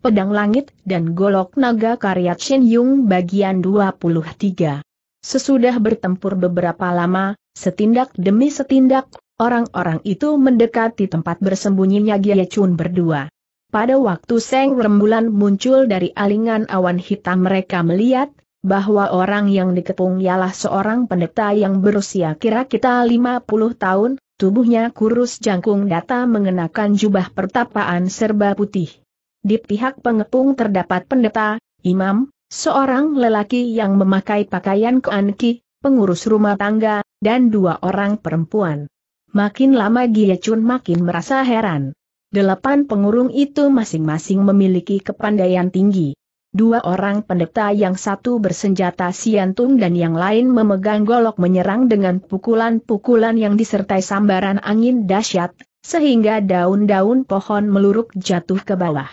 Pedang Langit dan Golok Naga karya Chen Yung bagian 23. Sesudah bertempur beberapa lama, setindak demi setindak, orang-orang itu mendekati tempat bersembunyinya Gia Chun berdua. Pada waktu Seng Rembulan muncul dari alingan awan hitam mereka melihat, bahwa orang yang dikepung ialah seorang pendeta yang berusia kira-kira 50 tahun, tubuhnya kurus jangkung data mengenakan jubah pertapaan serba putih. Di pihak pengepung terdapat pendeta, imam, seorang lelaki yang memakai pakaian keanki, pengurus rumah tangga, dan dua orang perempuan. Makin lama Gia Chun makin merasa heran. Delapan pengurung itu masing-masing memiliki kepandaian tinggi. Dua orang pendeta yang satu bersenjata siantung dan yang lain memegang golok menyerang dengan pukulan-pukulan yang disertai sambaran angin dahsyat, sehingga daun-daun pohon meluruk jatuh ke bawah.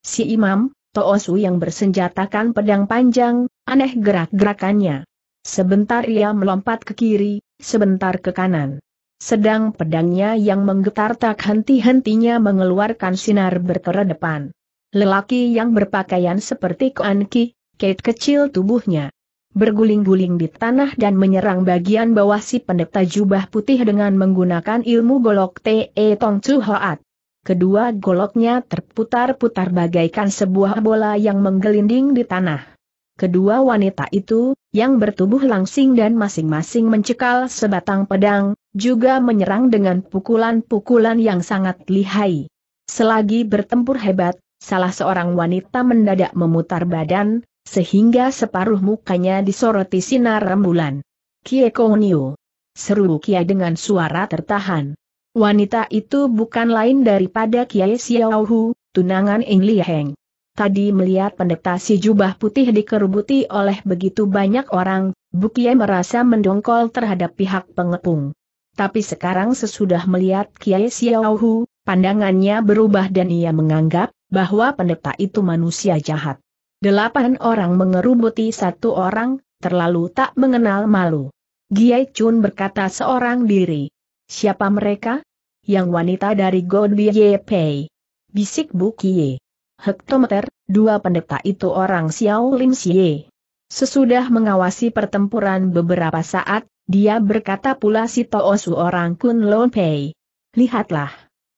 Si imam, Toosu yang bersenjatakan pedang panjang, aneh gerak-gerakannya. Sebentar ia melompat ke kiri, sebentar ke kanan. Sedang pedangnya yang menggetar tak henti-hentinya mengeluarkan sinar berkeredepan. Lelaki yang berpakaian seperti Koanki, Kate kecil tubuhnya. Berguling-guling di tanah dan menyerang bagian bawah si pendeta jubah putih dengan menggunakan ilmu golok Te Tong Chu Hoat. Kedua goloknya terputar-putar bagaikan sebuah bola yang menggelinding di tanah. Kedua wanita itu, yang bertubuh langsing dan masing-masing mencekal sebatang pedang, juga menyerang dengan pukulan-pukulan yang sangat lihai. Selagi bertempur hebat, salah seorang wanita mendadak memutar badan, sehingga separuh mukanya disoroti sinar rembulan. Kie Konio. Seru Kia dengan suara tertahan. Wanita itu bukan lain daripada Kiai Xiaohu, tunangan Eng Li Heng. Tadi melihat pendeta si jubah putih dikerubuti oleh begitu banyak orang, Bukiai merasa mendongkol terhadap pihak pengepung. Tapi sekarang sesudah melihat Kiai Xiaohu, pandangannya berubah dan ia menganggap, bahwa pendeta itu manusia jahat. Delapan orang mengerubuti satu orang, terlalu tak mengenal malu. Giai Chun berkata seorang diri. Siapa mereka? Yang wanita dari God Pei. Bisik Bu Kie. Hektometer, dua pendeta itu orang Xiao Lim Xie. Sesudah mengawasi pertempuran beberapa saat, dia berkata pula si Toosu orang Kun Lon Pei. Lihatlah.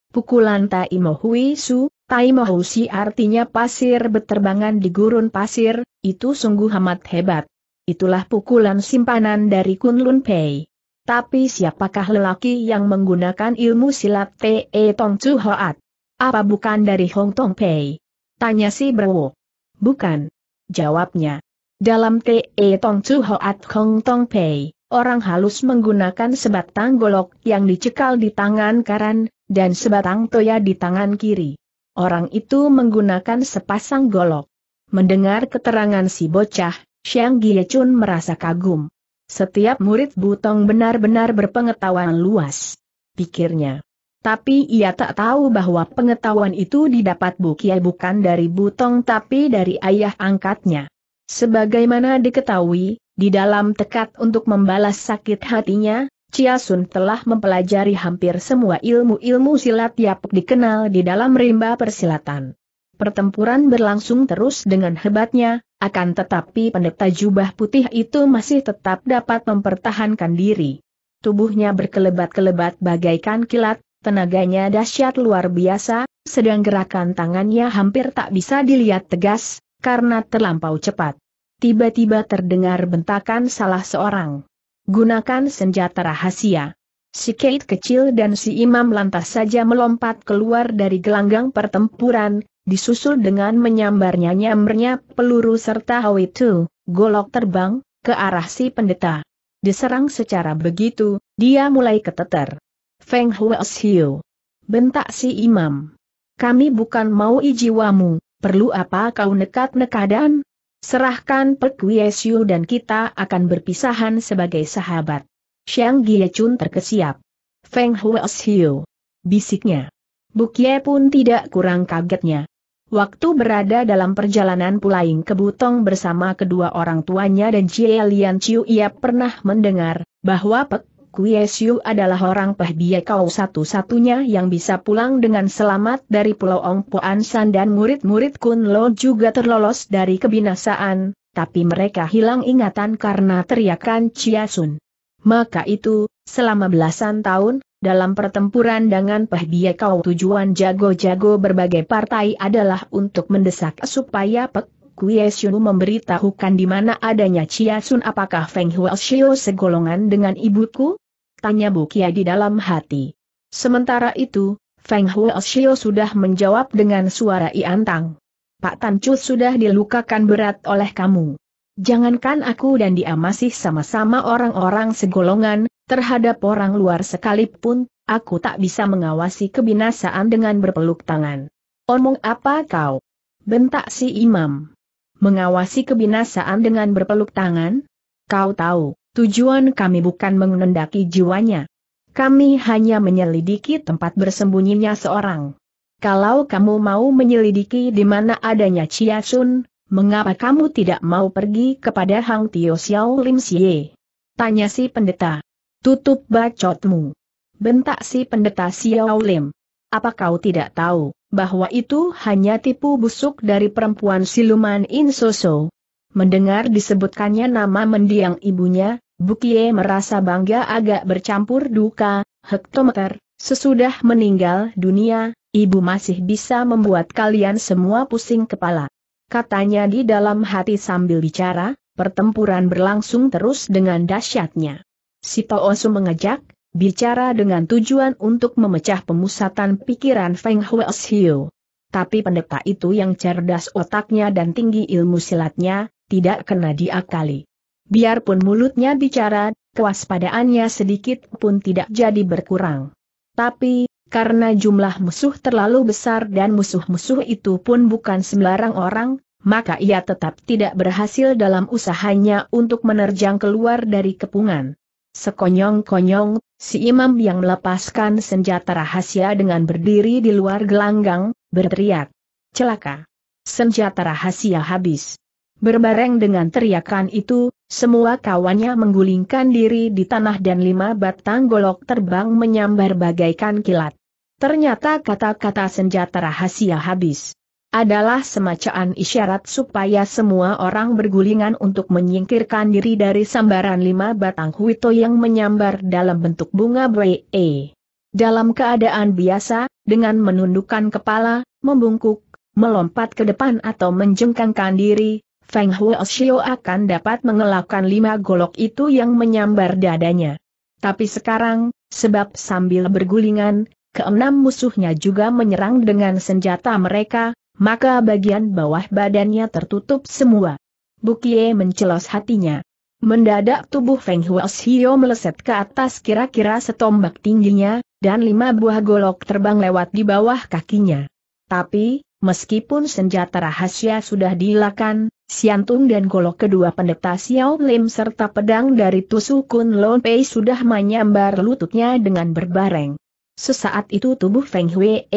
Pukulan Tai Mo Hui Su, Tai Mohusi artinya pasir beterbangan di gurun pasir, itu sungguh amat hebat. Itulah pukulan simpanan dari Kunlun Pei. Tapi siapakah lelaki yang menggunakan ilmu silat Te Tong Chu Hoat? Apa bukan dari Hong Tong Pei? Tanya si Brewo. Bukan. Jawabnya. Dalam Te Tong Chu Hoat Hong Tong Pei, orang halus menggunakan sebatang golok yang dicekal di tangan kanan, dan sebatang toya di tangan kiri. Orang itu menggunakan sepasang golok. Mendengar keterangan si bocah, Xiang Giechun merasa kagum. Setiap murid Butong benar-benar berpengetahuan luas. Pikirnya. Tapi ia tak tahu bahwa pengetahuan itu didapat Bukiai bukan dari Butong tapi dari ayah angkatnya. Sebagaimana diketahui, di dalam tekad untuk membalas sakit hatinya, Chia Sun telah mempelajari hampir semua ilmu-ilmu silat yang dikenal di dalam rimba persilatan. Pertempuran berlangsung terus dengan hebatnya, akan tetapi pendeta jubah putih itu masih tetap dapat mempertahankan diri. Tubuhnya berkelebat-kelebat bagaikan kilat, tenaganya dahsyat luar biasa, sedang gerakan tangannya hampir tak bisa dilihat tegas, karena terlampau cepat. Tiba-tiba terdengar bentakan salah seorang. Gunakan senjata rahasia. Si Kate kecil dan si Imam lantas saja melompat keluar dari gelanggang pertempuran, disusul dengan menyambarnya nyambernya peluru serta hawitu, golok terbang, ke arah si pendeta. Diserang secara begitu, dia mulai keteter. Feng Huasiu. Bentak si imam. Kami bukan mau ijiwamu, perlu apa kau nekat-nekadan? Serahkan Pek Wiesiu dan kita akan berpisahan sebagai sahabat. Xiang Giechun terkesiap. Feng Huasiu. Bisiknya. Bukie pun tidak kurang kagetnya. Waktu berada dalam perjalanan Pulaing ke Butong bersama kedua orang tuanya dan Jie Lian Chiu ia pernah mendengar bahwa Pek Kue Siu adalah orang Peh kau satu-satunya yang bisa pulang dengan selamat dari Pulau Ong Po San dan murid-murid Kun Lo juga terlolos dari kebinasaan, tapi mereka hilang ingatan karena teriakan Chia Sun. Maka itu, selama belasan tahun, dalam pertempuran dengan Peh kau tujuan jago-jago berbagai partai adalah untuk mendesak supaya Pek Kue Siu memberitahukan di mana adanya Chia Sun apakah Feng Huo segolongan dengan ibuku? Tanya Bukia di dalam hati. Sementara itu, Feng Huoshio sudah menjawab dengan suara iantang. Pak Tancu sudah dilukakan berat oleh kamu. Jangankan aku dan dia masih sama-sama orang-orang segolongan, terhadap orang luar sekalipun, aku tak bisa mengawasi kebinasaan dengan berpeluk tangan. Omong apa kau? Bentak si imam. Mengawasi kebinasaan dengan berpeluk tangan? Kau tahu, Tujuan kami bukan mengendaki jiwanya. Kami hanya menyelidiki tempat bersembunyinya seorang. Kalau kamu mau menyelidiki di mana adanya Chia Sun, mengapa kamu tidak mau pergi kepada Hang Tio Xiao Lim Xie? Tanya si pendeta. Tutup bacotmu. Bentak si pendeta Xiao Lim. Apa kau tidak tahu, bahwa itu hanya tipu busuk dari perempuan siluman Insoso? Mendengar disebutkannya nama mendiang ibunya, Bukie merasa bangga agak bercampur duka, hektometer, sesudah meninggal dunia, ibu masih bisa membuat kalian semua pusing kepala. Katanya di dalam hati sambil bicara, pertempuran berlangsung terus dengan dahsyatnya. Si Toosu mengejak, bicara dengan tujuan untuk memecah pemusatan pikiran Feng Huashiu. Tapi pendeta itu yang cerdas otaknya dan tinggi ilmu silatnya, tidak kena diakali. Biarpun mulutnya bicara, kewaspadaannya sedikit pun tidak jadi berkurang. Tapi, karena jumlah musuh terlalu besar dan musuh-musuh itu pun bukan sembarang orang, maka ia tetap tidak berhasil dalam usahanya untuk menerjang keluar dari kepungan. Sekonyong-konyong, si imam yang melepaskan senjata rahasia dengan berdiri di luar gelanggang, berteriak. Celaka! Senjata rahasia habis. Berbareng dengan teriakan itu, semua kawannya menggulingkan diri di tanah dan lima batang golok terbang menyambar bagaikan kilat. Ternyata kata-kata senjata rahasia habis. Adalah semacam isyarat supaya semua orang bergulingan untuk menyingkirkan diri dari sambaran lima batang huito yang menyambar dalam bentuk bunga BE. Dalam keadaan biasa, dengan menundukkan kepala, membungkuk, melompat ke depan atau menjengkangkan diri, Feng Huoshio akan dapat mengelakkan lima golok itu yang menyambar dadanya. Tapi sekarang, sebab sambil bergulingan, keenam musuhnya juga menyerang dengan senjata mereka, maka bagian bawah badannya tertutup semua. Bukie mencelos hatinya. Mendadak tubuh Feng Huoshio meleset ke atas kira-kira setombak tingginya, dan lima buah golok terbang lewat di bawah kakinya. Tapi, meskipun senjata rahasia sudah dilakan, Siantung dan golok kedua pendeta Xiao Lim serta pedang dari Tusu Kun Lon Pei sudah menyambar lututnya dengan berbareng. Sesaat itu tubuh Feng Hui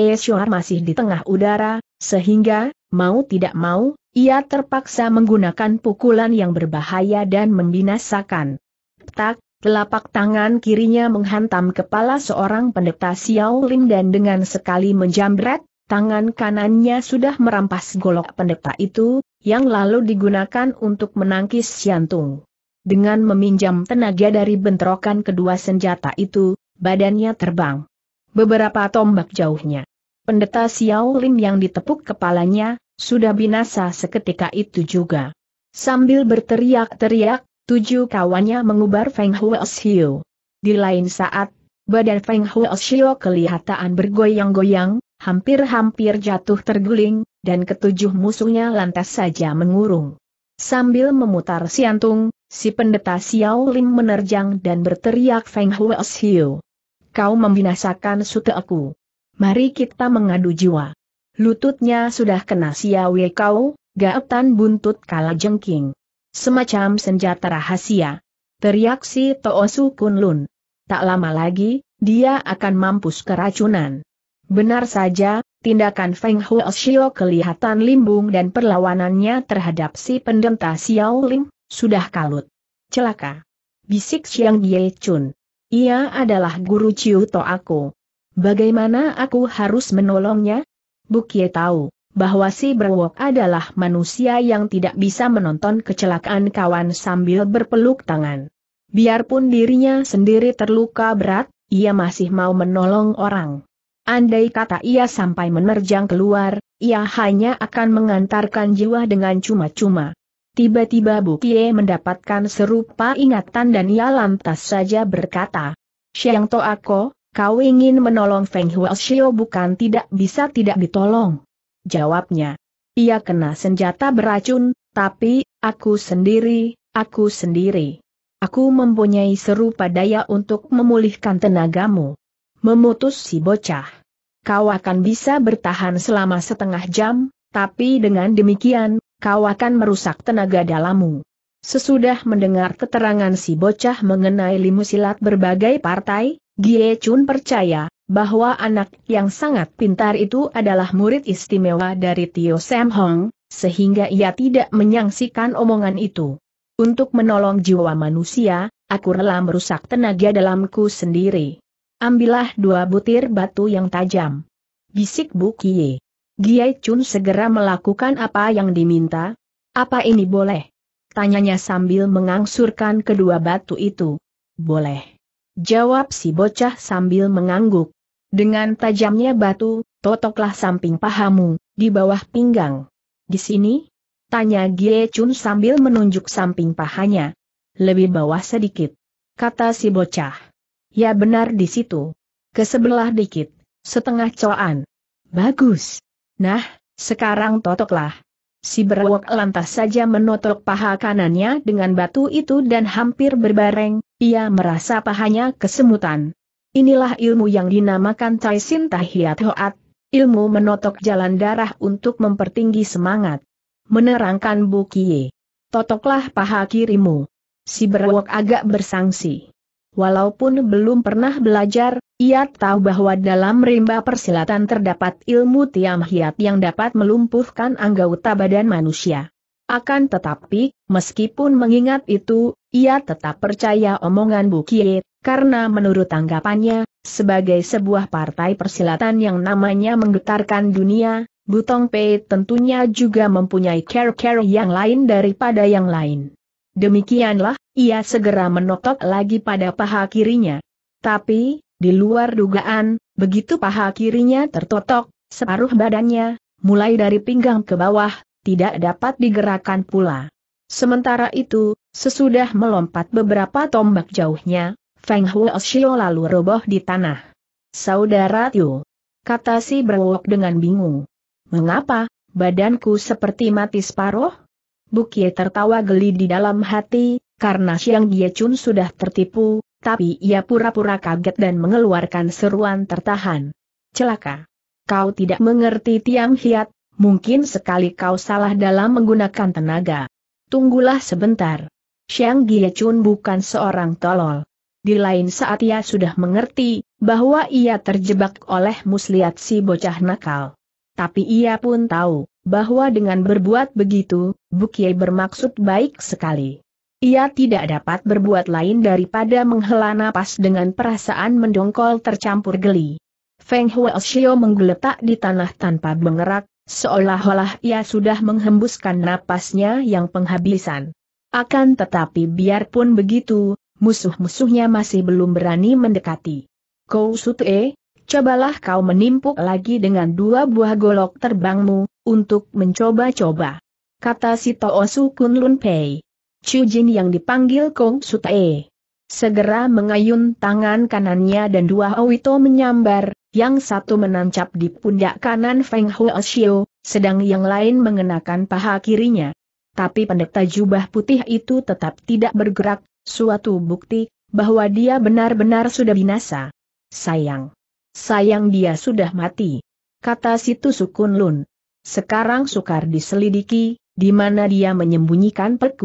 masih di tengah udara, sehingga, mau tidak mau, ia terpaksa menggunakan pukulan yang berbahaya dan membinasakan. Tak, telapak tangan kirinya menghantam kepala seorang pendeta Xiao Lim dan dengan sekali menjambret, tangan kanannya sudah merampas golok pendeta itu, yang lalu digunakan untuk menangkis jantung. Dengan meminjam tenaga dari bentrokan kedua senjata itu, badannya terbang. Beberapa tombak jauhnya. Pendeta Xiao Lim yang ditepuk kepalanya, sudah binasa seketika itu juga. Sambil berteriak-teriak, tujuh kawannya mengubar Feng Huoxiu. Di lain saat, badan Feng Huoxiu kelihatan bergoyang-goyang, hampir-hampir jatuh terguling, dan ketujuh musuhnya lantas saja mengurung. Sambil memutar siantung, si pendeta Xiao Lim menerjang dan berteriak Feng Huashiu. Kau membinasakan sute aku. Mari kita mengadu jiwa. Lututnya sudah kena siawe kau, gaetan buntut kala jengking. Semacam senjata rahasia. Teriak si Toosu Kunlun. Tak lama lagi, dia akan mampus keracunan. Benar saja, tindakan Feng Huoshio kelihatan limbung dan perlawanannya terhadap si pendeta Xiao Lim, sudah kalut. Celaka. Bisik Xiang Ye Chun. Ia adalah guru Ciuto aku. Bagaimana aku harus menolongnya? Bukie tahu bahwa si Berwok adalah manusia yang tidak bisa menonton kecelakaan kawan sambil berpeluk tangan. Biarpun dirinya sendiri terluka berat, ia masih mau menolong orang. Andai kata ia sampai menerjang keluar, ia hanya akan mengantarkan jiwa dengan cuma-cuma. Tiba-tiba Bukie mendapatkan serupa ingatan dan ia lantas saja berkata, Xiang Toako, kau ingin menolong Feng Huashio bukan tidak bisa tidak ditolong. Jawabnya, ia kena senjata beracun, tapi, aku sendiri, aku sendiri. Aku mempunyai serupa daya untuk memulihkan tenagamu memutus si bocah. Kau akan bisa bertahan selama setengah jam, tapi dengan demikian, kau akan merusak tenaga dalammu. Sesudah mendengar keterangan si bocah mengenai limu silat berbagai partai, Gie Chun percaya bahwa anak yang sangat pintar itu adalah murid istimewa dari Tio Sam Hong, sehingga ia tidak menyangsikan omongan itu. Untuk menolong jiwa manusia, aku rela merusak tenaga dalamku sendiri. Ambillah dua butir batu yang tajam. Bisik Bu Kie. Gie Chun segera melakukan apa yang diminta. Apa ini boleh? Tanyanya sambil mengangsurkan kedua batu itu. Boleh. Jawab si bocah sambil mengangguk. Dengan tajamnya batu, totoklah samping pahamu, di bawah pinggang. Di sini? Tanya Gie Chun sambil menunjuk samping pahanya. Lebih bawah sedikit. Kata si bocah. Ya benar di situ. Ke sebelah dikit, setengah coan. Bagus. Nah, sekarang totoklah. Si berwok lantas saja menotok paha kanannya dengan batu itu dan hampir berbareng, ia merasa pahanya kesemutan. Inilah ilmu yang dinamakan Taisin Tahiyat Hoat, ilmu menotok jalan darah untuk mempertinggi semangat. Menerangkan Bukie. Totoklah paha kirimu. Si berwok agak bersangsi. Walaupun belum pernah belajar, ia tahu bahwa dalam rimba persilatan terdapat ilmu tiam hiat yang dapat melumpuhkan anggota badan manusia. Akan tetapi, meskipun mengingat itu, ia tetap percaya omongan Bukie, karena menurut tanggapannya, sebagai sebuah partai persilatan yang namanya menggetarkan dunia, Butong Pei tentunya juga mempunyai care-care yang lain daripada yang lain. Demikianlah, ia segera menotok lagi pada paha kirinya. Tapi, di luar dugaan, begitu paha kirinya tertotok, separuh badannya, mulai dari pinggang ke bawah, tidak dapat digerakkan pula. Sementara itu, sesudah melompat beberapa tombak jauhnya, Feng Huoshio lalu roboh di tanah. Saudara Tio, kata si berwok dengan bingung. Mengapa, badanku seperti mati separuh? Bukie tertawa geli di dalam hati, karena Xiang Chun sudah tertipu, tapi ia pura-pura kaget dan mengeluarkan seruan tertahan. Celaka! Kau tidak mengerti tiang hiat, mungkin sekali kau salah dalam menggunakan tenaga. Tunggulah sebentar. Xiang Chun bukan seorang tolol. Di lain saat ia sudah mengerti, bahwa ia terjebak oleh muslihat si bocah nakal. Tapi ia pun tahu, bahwa dengan berbuat begitu, Bukie bermaksud baik sekali. Ia tidak dapat berbuat lain daripada menghela napas dengan perasaan mendongkol tercampur geli. Feng Huoshio menggeletak di tanah tanpa mengerak, seolah-olah ia sudah menghembuskan napasnya yang penghabisan. Akan tetapi biarpun begitu, musuh-musuhnya masih belum berani mendekati. Kou Sute, cobalah kau menimpuk lagi dengan dua buah golok terbangmu, untuk mencoba-coba. Kata si Toosu Kun Lun Pei. Jin yang dipanggil Kong Sutae. Segera mengayun tangan kanannya dan dua Owito menyambar, yang satu menancap di pundak kanan Feng Huoshio, sedang yang lain mengenakan paha kirinya. Tapi pendeta jubah putih itu tetap tidak bergerak, suatu bukti, bahwa dia benar-benar sudah binasa. Sayang. Sayang dia sudah mati. Kata si Tusukun Lun. Sekarang sukar diselidiki, di mana dia menyembunyikan Pek.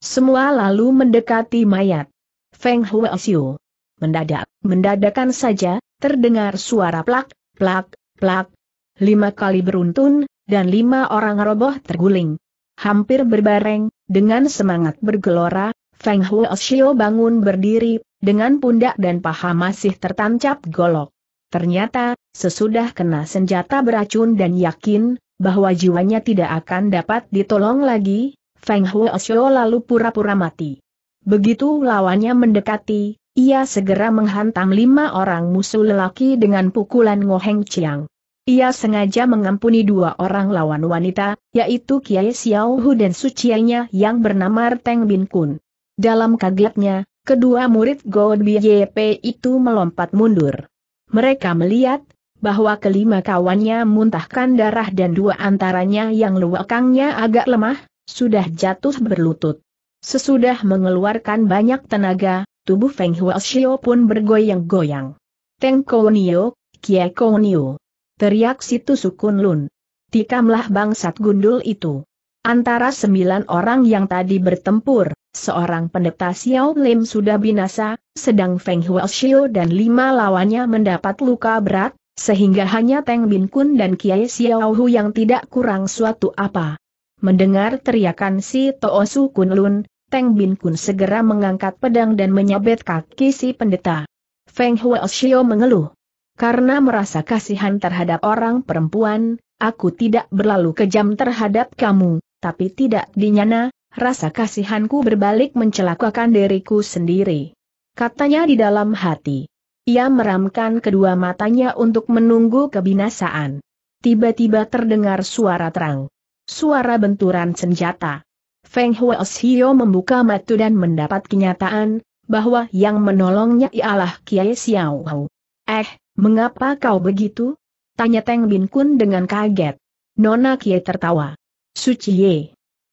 Semua lalu mendekati mayat. Feng Siu. Mendadak, mendadakan saja, terdengar suara plak, plak, plak. Lima kali beruntun, dan lima orang roboh terguling. Hampir berbareng, dengan semangat bergelora, Feng Huoshio bangun berdiri, dengan pundak dan paha masih tertancap golok. Ternyata, sesudah kena senjata beracun dan yakin, bahwa jiwanya tidak akan dapat ditolong lagi, Feng Huoshio lalu pura-pura mati. Begitu lawannya mendekati, ia segera menghantam lima orang musuh lelaki dengan pukulan Ngoheng Chiang. Ia sengaja mengampuni dua orang lawan wanita, yaitu Kiai Xiao Hu dan sucianya yang bernama Teng Bin Kun. Dalam kagetnya, kedua murid God BJP itu melompat mundur. Mereka melihat, bahwa kelima kawannya muntahkan darah dan dua antaranya yang luakangnya agak lemah, sudah jatuh berlutut. Sesudah mengeluarkan banyak tenaga, tubuh Feng Huoshio pun bergoyang-goyang. Teng Kounio, Kie Kounio. Teriak situ Sukun Lun. Tikamlah bangsat gundul itu. Antara sembilan orang yang tadi bertempur, seorang pendeta Xiao Lim sudah binasa, sedang Feng Huoshio dan lima lawannya mendapat luka berat, sehingga hanya Teng Bin Kun dan Kiai Xiao Hu yang tidak kurang suatu apa. Mendengar teriakan si Toosu Kunlun, Teng Bin Kun segera mengangkat pedang dan menyabet kaki si pendeta. Feng Huoshio mengeluh. Karena merasa kasihan terhadap orang perempuan, aku tidak berlalu kejam terhadap kamu, tapi tidak dinyana, rasa kasihanku berbalik mencelakakan diriku sendiri. Katanya di dalam hati. Ia meramkan kedua matanya untuk menunggu kebinasaan. Tiba-tiba terdengar suara terang. Suara benturan senjata. Feng Huoshio membuka mata dan mendapat kenyataan, bahwa yang menolongnya ialah Kiai Xiao. Eh, mengapa kau begitu? Tanya Teng Bin Kun dengan kaget. Nona Kiai tertawa. Suci Ye.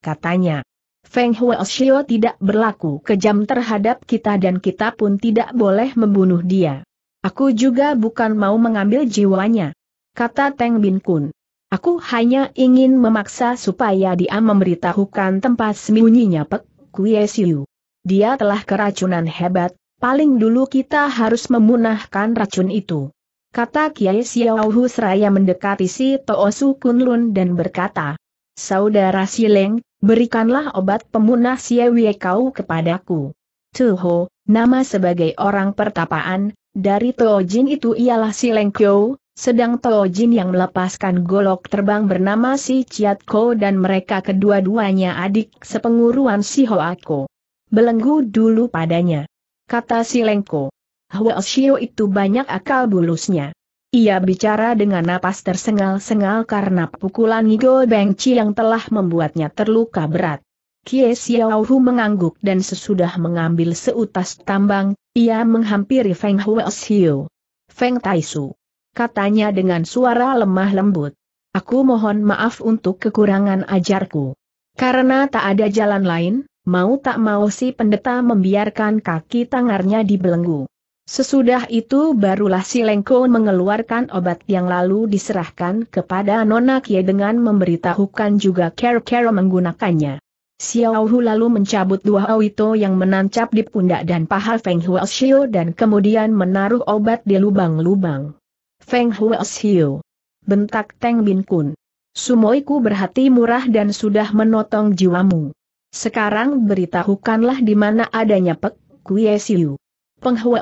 Katanya. Feng Huoshio tidak berlaku kejam terhadap kita dan kita pun tidak boleh membunuh dia. Aku juga bukan mau mengambil jiwanya. Kata Teng Bin Kun. Aku hanya ingin memaksa supaya dia memberitahukan tempat sembunyinya Pek Kue Siu. Dia telah keracunan hebat, paling dulu kita harus memunahkan racun itu. Kata Kiai Xiao Hu seraya mendekati si Toosu Kunlun dan berkata, Saudara Sileng, berikanlah obat pemunah Siewie kau kepadaku. Tuho, nama sebagai orang pertapaan, dari Toojin itu ialah Sileng Kyo, sedang Toojin yang melepaskan golok terbang bernama si Chiat Ko dan mereka kedua-duanya adik sepenguruan si Hoako. Belenggu dulu padanya. Kata si Lengko. Shio itu banyak akal bulusnya. Ia bicara dengan napas tersengal-sengal karena pukulan Nigo Bengci yang telah membuatnya terluka berat. Kie Xiaohu mengangguk dan sesudah mengambil seutas tambang, ia menghampiri Feng Huoshio. Feng Taisu. Katanya dengan suara lemah lembut. Aku mohon maaf untuk kekurangan ajarku. Karena tak ada jalan lain, mau tak mau si pendeta membiarkan kaki tangarnya dibelenggu. Sesudah itu barulah si Lengko mengeluarkan obat yang lalu diserahkan kepada Nona Kie dengan memberitahukan juga cara-cara menggunakannya. Xiao Hu lalu mencabut dua awito yang menancap di pundak dan paha Feng Huoshio dan kemudian menaruh obat di lubang-lubang. Feng Huoshio. Bentak Teng Bin Kun. Sumoiku berhati murah dan sudah menotong jiwamu. Sekarang beritahukanlah di mana adanya Pek Kue Siu.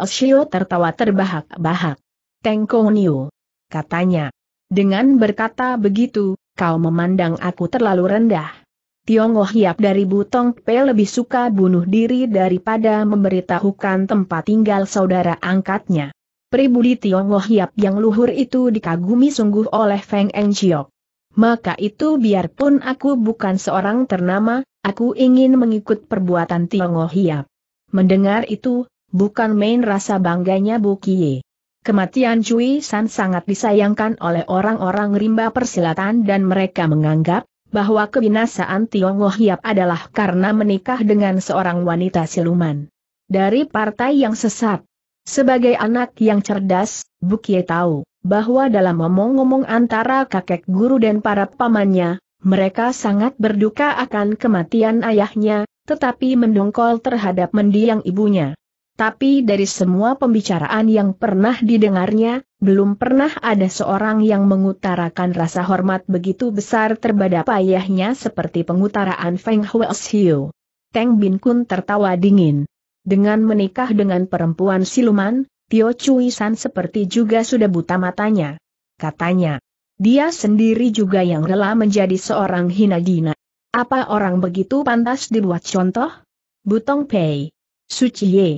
Shio tertawa terbahak-bahak. Tengko Niu. Katanya. Dengan berkata begitu, kau memandang aku terlalu rendah. Tionggo Hiap dari Butong Pe lebih suka bunuh diri daripada memberitahukan tempat tinggal saudara angkatnya. Pribudi Tionggo Hiap yang luhur itu dikagumi sungguh oleh Feng Engjiok. Maka itu biarpun aku bukan seorang ternama, aku ingin mengikut perbuatan Tionggo Hiap. Mendengar itu, bukan main rasa bangganya Bu Kie. Kematian Cui San sangat disayangkan oleh orang-orang rimba persilatan dan mereka menganggap bahwa kebinasaan Tionggo Hiap adalah karena menikah dengan seorang wanita siluman. Dari partai yang sesat. Sebagai anak yang cerdas, Bu Kie tahu bahwa dalam ngomong-ngomong antara kakek guru dan para pamannya, mereka sangat berduka akan kematian ayahnya, tetapi mendongkol terhadap mendiang ibunya. Tapi dari semua pembicaraan yang pernah didengarnya, belum pernah ada seorang yang mengutarakan rasa hormat begitu besar terhadap ayahnya seperti pengutaraan Feng Huoshio. Teng Bin Kun tertawa dingin. Dengan menikah dengan perempuan siluman, Tio Cui San seperti juga sudah buta matanya. Katanya, dia sendiri juga yang rela menjadi seorang hinagina. Apa orang begitu pantas dibuat contoh? Butong Pei. Suci Ye.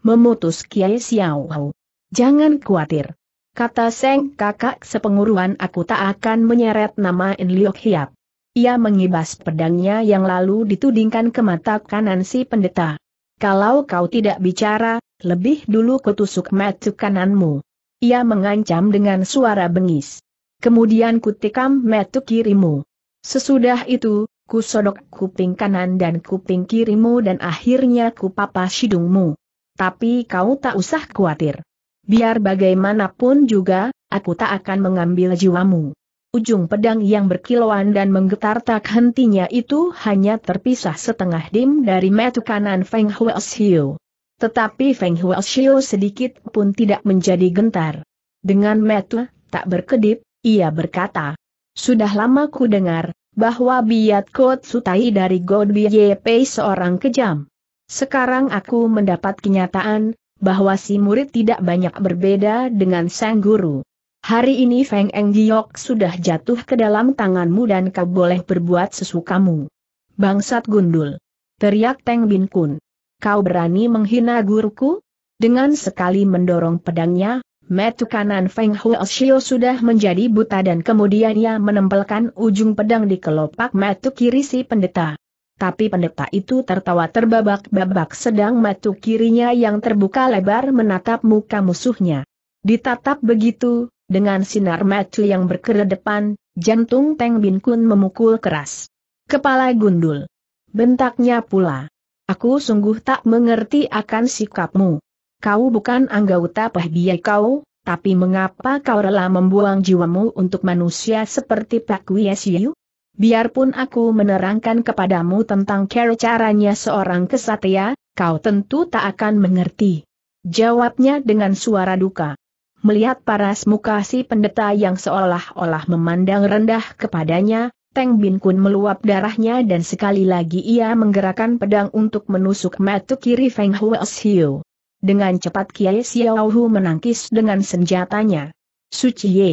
Memutus Kiai Xiao Hou. Jangan khawatir. Kata Seng kakak sepenguruan aku tak akan menyeret nama In Liok Hiap. Ia mengibas pedangnya yang lalu ditudingkan ke mata kanan si pendeta. Kalau kau tidak bicara, lebih dulu kutusuk mata kananmu. Ia mengancam dengan suara bengis. Kemudian kutikam mata kirimu. Sesudah itu, kusodok kuping kanan dan kuping kirimu dan akhirnya kupapas hidungmu. Tapi kau tak usah khawatir. Biar bagaimanapun juga, aku tak akan mengambil jiwamu. Ujung pedang yang berkilauan dan menggetar tak hentinya itu hanya terpisah setengah dim dari metu kanan Feng Huashiu. Tetapi Feng Huashiu sedikit pun tidak menjadi gentar. Dengan metu, tak berkedip, ia berkata, Sudah lama ku dengar, bahwa Biat Kot Sutai dari God BYP seorang kejam. Sekarang aku mendapat kenyataan, bahwa si murid tidak banyak berbeda dengan sang guru. Hari ini Feng Eng Giok sudah jatuh ke dalam tanganmu dan kau boleh berbuat sesukamu. Bangsat gundul. Teriak Teng Bin Kun. Kau berani menghina guruku? Dengan sekali mendorong pedangnya, metu kanan Feng Huoshio sudah menjadi buta dan kemudian ia menempelkan ujung pedang di kelopak metu kiri si pendeta. Tapi pendeta itu tertawa terbabak-babak sedang metu kirinya yang terbuka lebar menatap muka musuhnya. Ditatap begitu, dengan sinar mata yang berkeredepan, jantung Teng Bin Kun memukul keras. Kepala gundul. Bentaknya pula. Aku sungguh tak mengerti akan sikapmu. Kau bukan anggota pahbiai kau, tapi mengapa kau rela membuang jiwamu untuk manusia seperti Pak Wiesiu? Biarpun aku menerangkan kepadamu tentang cara caranya seorang kesatria, kau tentu tak akan mengerti. Jawabnya dengan suara duka. Melihat paras muka si pendeta yang seolah-olah memandang rendah kepadanya, Teng Bin Kun meluap darahnya dan sekali lagi ia menggerakkan pedang untuk menusuk mata kiri Feng Huashiu. Dengan cepat Kiai Xiao Hu menangkis dengan senjatanya. Suci Ye.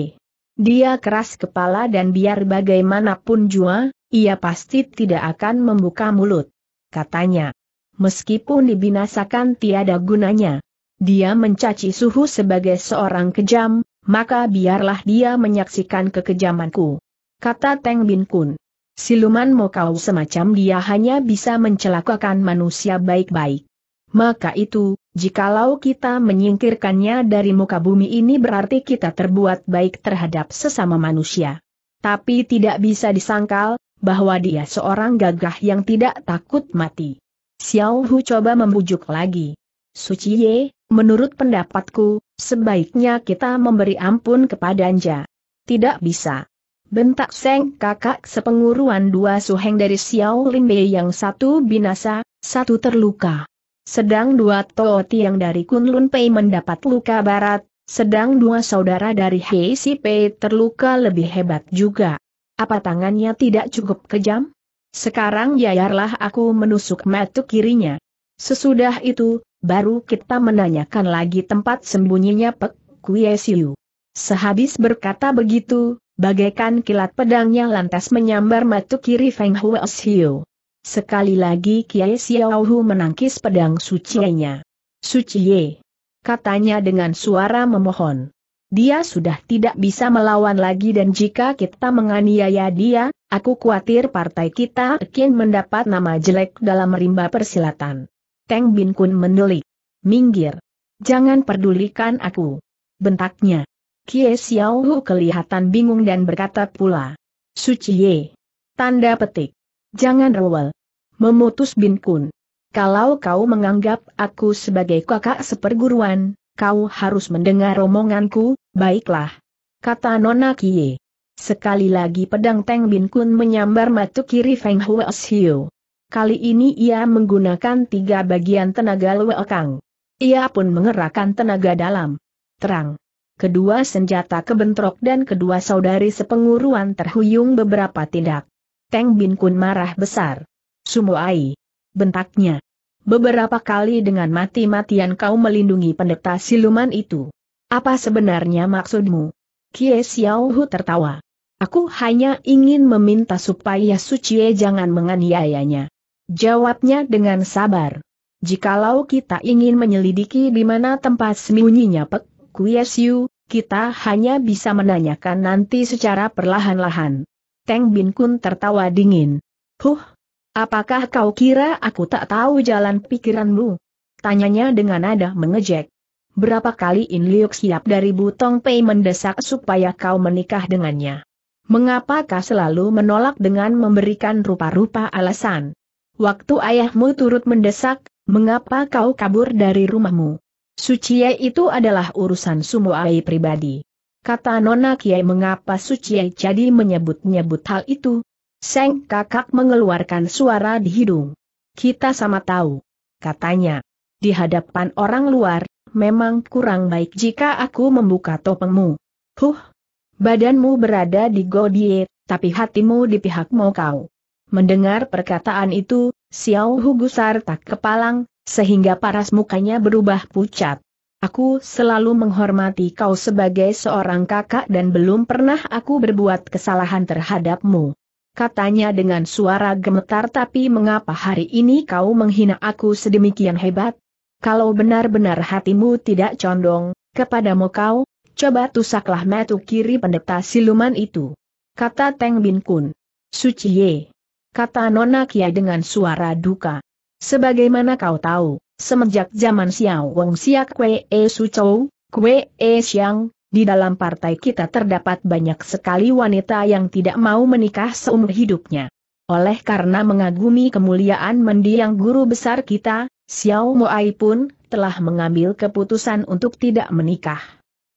Dia keras kepala dan biar bagaimanapun jua, ia pasti tidak akan membuka mulut. Katanya. Meskipun dibinasakan tiada gunanya. Dia mencaci suhu sebagai seorang kejam, maka biarlah dia menyaksikan kekejamanku. Kata Teng Bin Kun. Siluman mokau semacam dia hanya bisa mencelakakan manusia baik-baik. Maka itu, jikalau kita menyingkirkannya dari muka bumi ini berarti kita terbuat baik terhadap sesama manusia. Tapi tidak bisa disangkal, bahwa dia seorang gagah yang tidak takut mati. Xiao Hu coba membujuk lagi. Suci Ye, Menurut pendapatku, sebaiknya kita memberi ampun kepada Anja. Tidak bisa. Bentak Seng kakak sepenguruan dua suheng dari Xiao Limbe yang satu binasa, satu terluka. Sedang dua Tooti yang dari Kunlun Pei mendapat luka barat, sedang dua saudara dari Hei Si Pei terluka lebih hebat juga. Apa tangannya tidak cukup kejam? Sekarang yayarlah aku menusuk mata kirinya. Sesudah itu, baru kita menanyakan lagi tempat sembunyinya Pek Kue Siu. Sehabis berkata begitu, bagaikan kilat pedangnya lantas menyambar mata kiri Feng Hua Siu. Sekali lagi Kiai Xiao Hu menangkis pedang sucinya. Suci Ye. Katanya dengan suara memohon. Dia sudah tidak bisa melawan lagi dan jika kita menganiaya dia, aku khawatir partai kita akan mendapat nama jelek dalam rimba persilatan. Teng Bin Kun mendelik. Minggir. Jangan pedulikan aku. Bentaknya. Kie Xiao Hu kelihatan bingung dan berkata pula. Suci Ye. Tanda petik. Jangan rewel. Memutus Bin Kun. Kalau kau menganggap aku sebagai kakak seperguruan, kau harus mendengar omonganku, baiklah. Kata Nona Kie. Sekali lagi pedang Teng Bin Kun menyambar mata kiri Feng Huashiu. Kali ini ia menggunakan tiga bagian tenaga Kang. Ia pun mengerahkan tenaga dalam. Terang. Kedua senjata kebentrok dan kedua saudari sepenguruan terhuyung beberapa tindak. Teng Bin Kun marah besar. Sumuai. bentaknya. Beberapa kali dengan mati-matian kau melindungi pendeta siluman itu. Apa sebenarnya maksudmu? Kie Xiao Hu tertawa. Aku hanya ingin meminta supaya Sucie jangan menganiayanya. Jawabnya dengan sabar. Jikalau kita ingin menyelidiki di mana tempat sembunyinya Pek Kue Siu, kita hanya bisa menanyakan nanti secara perlahan-lahan. Teng Bin Kun tertawa dingin. Huh, Apakah kau kira aku tak tahu jalan pikiranmu? Tanyanya dengan nada mengejek. Berapa kali In Liuk siap dari Butong Pei mendesak supaya kau menikah dengannya? Mengapakah selalu menolak dengan memberikan rupa-rupa alasan? Waktu ayahmu turut mendesak, mengapa kau kabur dari rumahmu? Sucie itu adalah urusan Sumuai pribadi. Kata Nona Kiai mengapa Sucie jadi menyebut-nyebut hal itu, Seng kakak mengeluarkan suara di hidung. Kita sama tahu. Katanya. Di hadapan orang luar, memang kurang baik jika aku membuka topengmu. Huh! Badanmu berada di Godie, tapi hatimu di pihak kau. Mendengar perkataan itu, Xiao Hu gusar tak kepalang, sehingga paras mukanya berubah pucat. Aku selalu menghormati kau sebagai seorang kakak dan belum pernah aku berbuat kesalahan terhadapmu katanya dengan suara gemetar tapi mengapa hari ini kau menghina aku sedemikian hebat? Kalau benar-benar hatimu tidak condong, kepadamu kau, coba tusaklah metu kiri pendeta siluman itu. Kata Teng Bin Kun. Suci Ye. Kata Nona Kia dengan suara duka. Sebagaimana kau tahu, semenjak zaman Xiao Wong Siak Kwe E Su Chou, Kwe E Xiang, di dalam partai kita terdapat banyak sekali wanita yang tidak mau menikah seumur hidupnya. Oleh karena mengagumi kemuliaan mendiang guru besar kita, Xiao Moai pun telah mengambil keputusan untuk tidak menikah.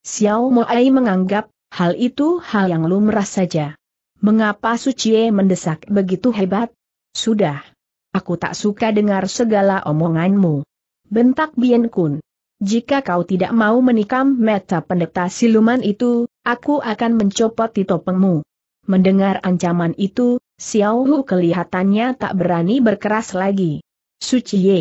Xiao Moai menganggap hal itu hal yang lumrah saja. Mengapa Sucie mendesak begitu hebat? Sudah. Aku tak suka dengar segala omonganmu. Bentak Bien Kun. Jika kau tidak mau menikam meta pendeta siluman itu, aku akan mencopot topengmu. Mendengar ancaman itu, Xiao Hu kelihatannya tak berani berkeras lagi. Suci Ye.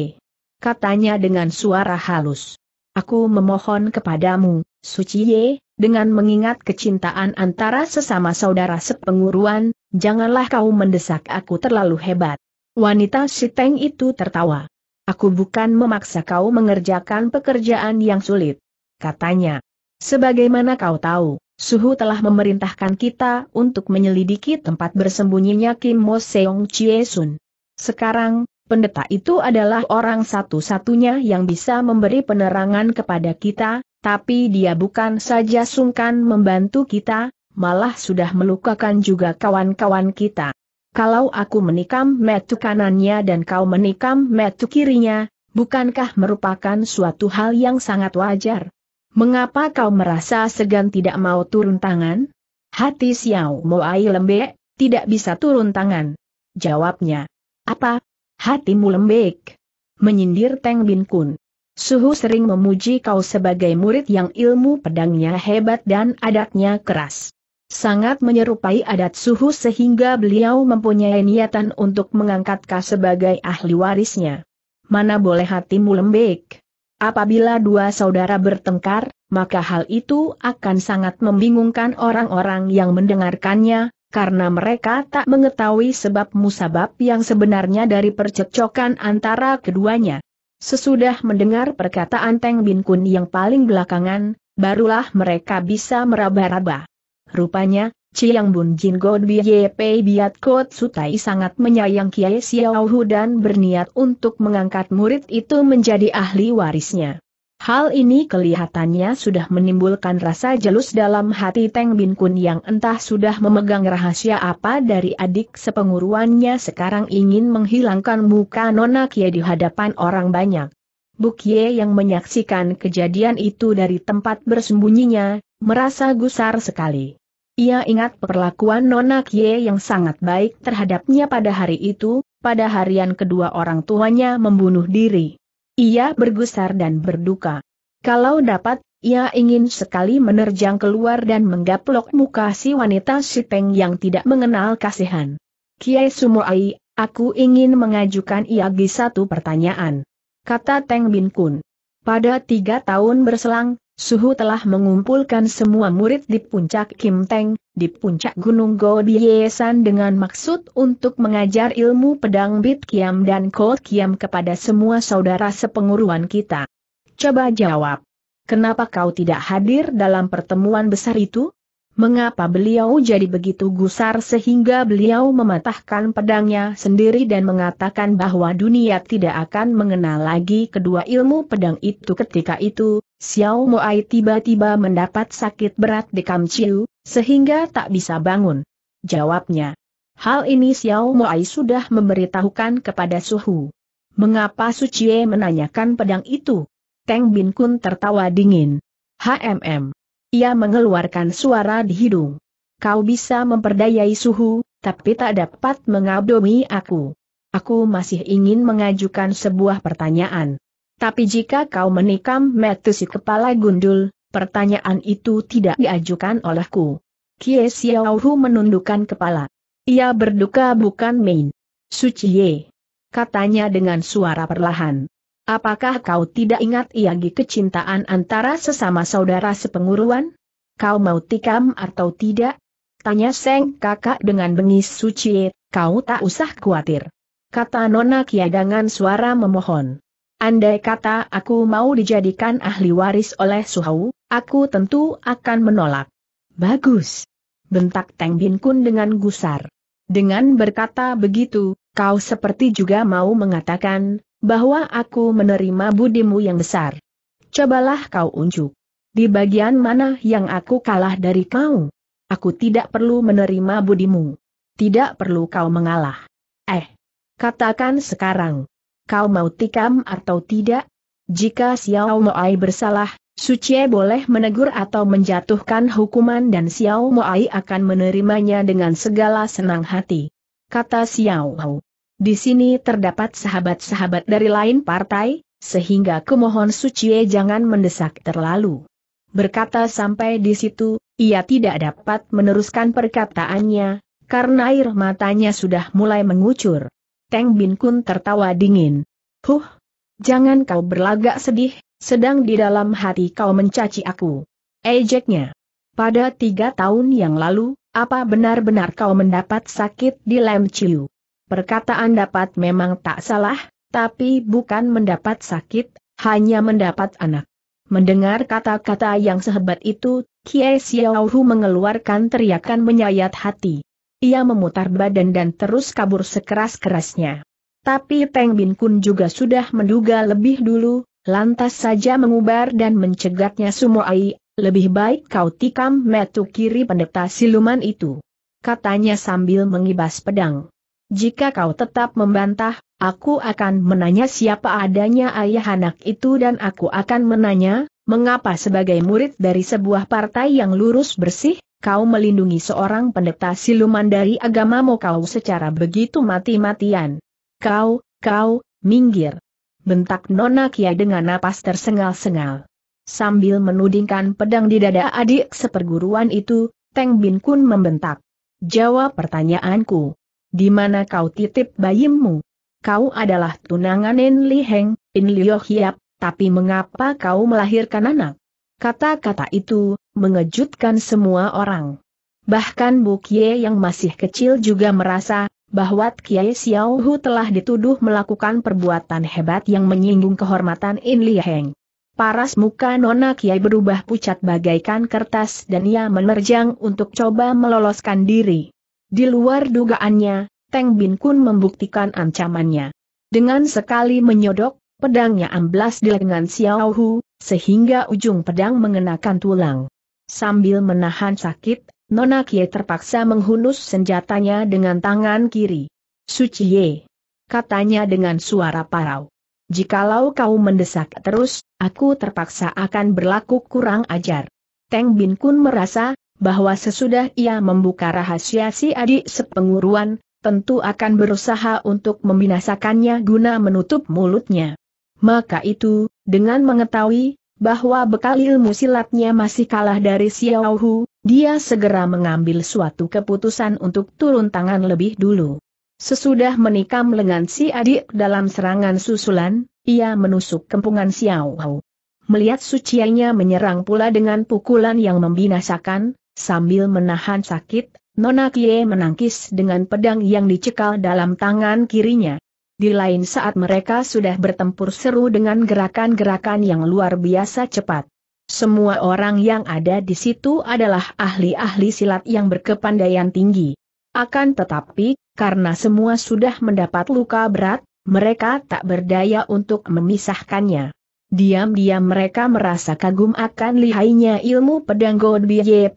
Katanya dengan suara halus. Aku memohon kepadamu, Suci Ye, dengan mengingat kecintaan antara sesama saudara sepenguruan, janganlah kau mendesak aku terlalu hebat. Wanita Siteng itu tertawa. Aku bukan memaksa kau mengerjakan pekerjaan yang sulit. Katanya. Sebagaimana kau tahu, Suhu telah memerintahkan kita untuk menyelidiki tempat bersembunyinya Kim Mo Seong Chie Sun. Sekarang, pendeta itu adalah orang satu-satunya yang bisa memberi penerangan kepada kita, tapi dia bukan saja sungkan membantu kita, malah sudah melukakan juga kawan-kawan kita. Kalau aku menikam metu kanannya dan kau menikam metu kirinya, bukankah merupakan suatu hal yang sangat wajar? Mengapa kau merasa segan tidak mau turun tangan? Hati Xiao Moai lembek, tidak bisa turun tangan. Jawabnya. Apa? Hatimu lembek. Menyindir Teng Bin Kun. Suhu sering memuji kau sebagai murid yang ilmu pedangnya hebat dan adatnya keras sangat menyerupai adat suhu sehingga beliau mempunyai niatan untuk mengangkat kau sebagai ahli warisnya. Mana boleh hatimu lembek? Apabila dua saudara bertengkar, maka hal itu akan sangat membingungkan orang-orang yang mendengarkannya, karena mereka tak mengetahui sebab musabab yang sebenarnya dari percecokan antara keduanya. Sesudah mendengar perkataan Teng Bin Kun yang paling belakangan, barulah mereka bisa meraba-raba. Rupanya, Chiang Bun Jin God Biye Pei Biat Kot Sutai sangat menyayang Kiai Xiao Hu dan berniat untuk mengangkat murid itu menjadi ahli warisnya. Hal ini kelihatannya sudah menimbulkan rasa jelus dalam hati Teng Bin Kun yang entah sudah memegang rahasia apa dari adik sepenguruannya sekarang ingin menghilangkan muka Nona Kie di hadapan orang banyak. Bukie yang menyaksikan kejadian itu dari tempat bersembunyinya, merasa gusar sekali. Ia ingat perlakuan Nona Kie yang sangat baik terhadapnya pada hari itu, pada harian kedua orang tuanya membunuh diri. Ia bergusar dan berduka. Kalau dapat, ia ingin sekali menerjang keluar dan menggaplok muka si wanita Sipeng yang tidak mengenal kasihan. Kiai Sumuai, Aku ingin mengajukan Iagi satu pertanyaan. Kata Teng Bin Kun. Pada tiga tahun berselang, Suhu telah mengumpulkan semua murid di puncak Kim Teng, di puncak Gunung Go Yesan dengan maksud untuk mengajar ilmu pedang Bit Kiam dan Ko Kiam kepada semua saudara sepenguruan kita. Coba jawab. Kenapa kau tidak hadir dalam pertemuan besar itu? Mengapa beliau jadi begitu gusar sehingga beliau mematahkan pedangnya sendiri dan mengatakan bahwa dunia tidak akan mengenal lagi kedua ilmu pedang itu ketika itu, Xiao Moai tiba-tiba mendapat sakit berat di Kamciu, sehingga tak bisa bangun. Jawabnya. Hal ini Xiao Moai sudah memberitahukan kepada Suhu. Mengapa Sucie menanyakan pedang itu? Teng Bin Kun tertawa dingin. HMM. Ia mengeluarkan suara di hidung. Kau bisa memperdayai suhu, tapi tak dapat mengadomi aku. Aku masih ingin mengajukan sebuah pertanyaan. Tapi jika kau menikam metu si kepala gundul, pertanyaan itu tidak diajukan olehku. Kie Xiaohu menundukkan kepala. Ia berduka bukan main. Suci Ye. Katanya dengan suara perlahan. Apakah kau tidak ingat iagi kecintaan antara sesama saudara sepenguruan? Kau mau tikam atau tidak? Tanya Seng kakak dengan bengis suci, kau tak usah khawatir. Kata Nona Kia dengan suara memohon. Andai kata aku mau dijadikan ahli waris oleh Suhau, aku tentu akan menolak. Bagus. Bentak Teng Bin Kun dengan gusar. Dengan berkata begitu, kau seperti juga mau mengatakan, bahwa aku menerima budimu yang besar. Cobalah kau unjuk. Di bagian mana yang aku kalah dari kau? Aku tidak perlu menerima budimu. Tidak perlu kau mengalah. Eh, katakan sekarang. Kau mau tikam atau tidak? Jika Xiao Moai bersalah, Sucie boleh menegur atau menjatuhkan hukuman dan Xiao Moai akan menerimanya dengan segala senang hati. Kata Xiao Hou. Di sini terdapat sahabat-sahabat dari lain partai, sehingga kumohon Sucie jangan mendesak terlalu. Berkata sampai di situ, ia tidak dapat meneruskan perkataannya, karena air matanya sudah mulai mengucur. Teng Bin Kun tertawa dingin. Huh, jangan kau berlagak sedih, sedang di dalam hati kau mencaci aku. Ejeknya. Pada tiga tahun yang lalu, apa benar-benar kau mendapat sakit di Lem Chiu? Perkataan dapat memang tak salah, tapi bukan mendapat sakit, hanya mendapat anak. Mendengar kata-kata yang sehebat itu, Kie Xiaohu mengeluarkan teriakan menyayat hati. Ia memutar badan dan terus kabur sekeras-kerasnya. Tapi Teng Bin Kun juga sudah menduga lebih dulu, lantas saja mengubar dan mencegatnya Sumoai, lebih baik kau tikam metu kiri pendeta siluman itu. Katanya sambil mengibas pedang. Jika kau tetap membantah, aku akan menanya siapa adanya ayah anak itu dan aku akan menanya, mengapa sebagai murid dari sebuah partai yang lurus bersih, kau melindungi seorang pendeta siluman dari agamamu kau secara begitu mati-matian. Kau, kau, minggir. Bentak Nona Kia dengan napas tersengal-sengal. Sambil menudingkan pedang di dada adik seperguruan itu, Teng Bin Kun membentak. Jawab pertanyaanku. Di mana kau titip bayimu? Kau adalah tunangan In Li Heng, In Liu Hiap, tapi mengapa kau melahirkan anak? Kata-kata itu, mengejutkan semua orang. Bahkan Bu Kie yang masih kecil juga merasa, bahwa Kiai Xiao Hu telah dituduh melakukan perbuatan hebat yang menyinggung kehormatan In Li Heng. Paras muka Nona Kiai berubah pucat bagaikan kertas dan ia menerjang untuk coba meloloskan diri. Di luar dugaannya, Teng Bin Kun membuktikan ancamannya. Dengan sekali menyodok, pedangnya amblas di lengan Xiao Hu, sehingga ujung pedang mengenakan tulang. Sambil menahan sakit, Nona Kie terpaksa menghunus senjatanya dengan tangan kiri. Suci Ye. Katanya dengan suara parau. Jikalau kau mendesak terus, aku terpaksa akan berlaku kurang ajar. Teng Bin Kun merasa, bahwa sesudah ia membuka rahasia si adik sepenguruan, tentu akan berusaha untuk membinasakannya guna menutup mulutnya. Maka itu, dengan mengetahui, bahwa bekal ilmu silatnya masih kalah dari Xiao Hu, dia segera mengambil suatu keputusan untuk turun tangan lebih dulu. Sesudah menikam lengan si adik dalam serangan susulan, ia menusuk kempungan Xiao Hou. Melihat sucianya menyerang pula dengan pukulan yang membinasakan, sambil menahan sakit, Nona Kie menangkis dengan pedang yang dicekal dalam tangan kirinya. Di lain saat mereka sudah bertempur seru dengan gerakan-gerakan yang luar biasa cepat. Semua orang yang ada di situ adalah ahli-ahli silat yang berkepandaian tinggi. Akan tetapi, karena semua sudah mendapat luka berat, mereka tak berdaya untuk memisahkannya. Diam-diam mereka merasa kagum akan lihainya ilmu pedang God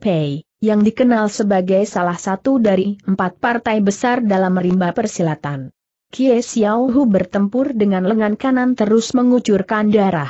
Pei, yang dikenal sebagai salah satu dari empat partai besar dalam rimba persilatan. Kie Xiao Hu bertempur dengan lengan kanan terus mengucurkan darah.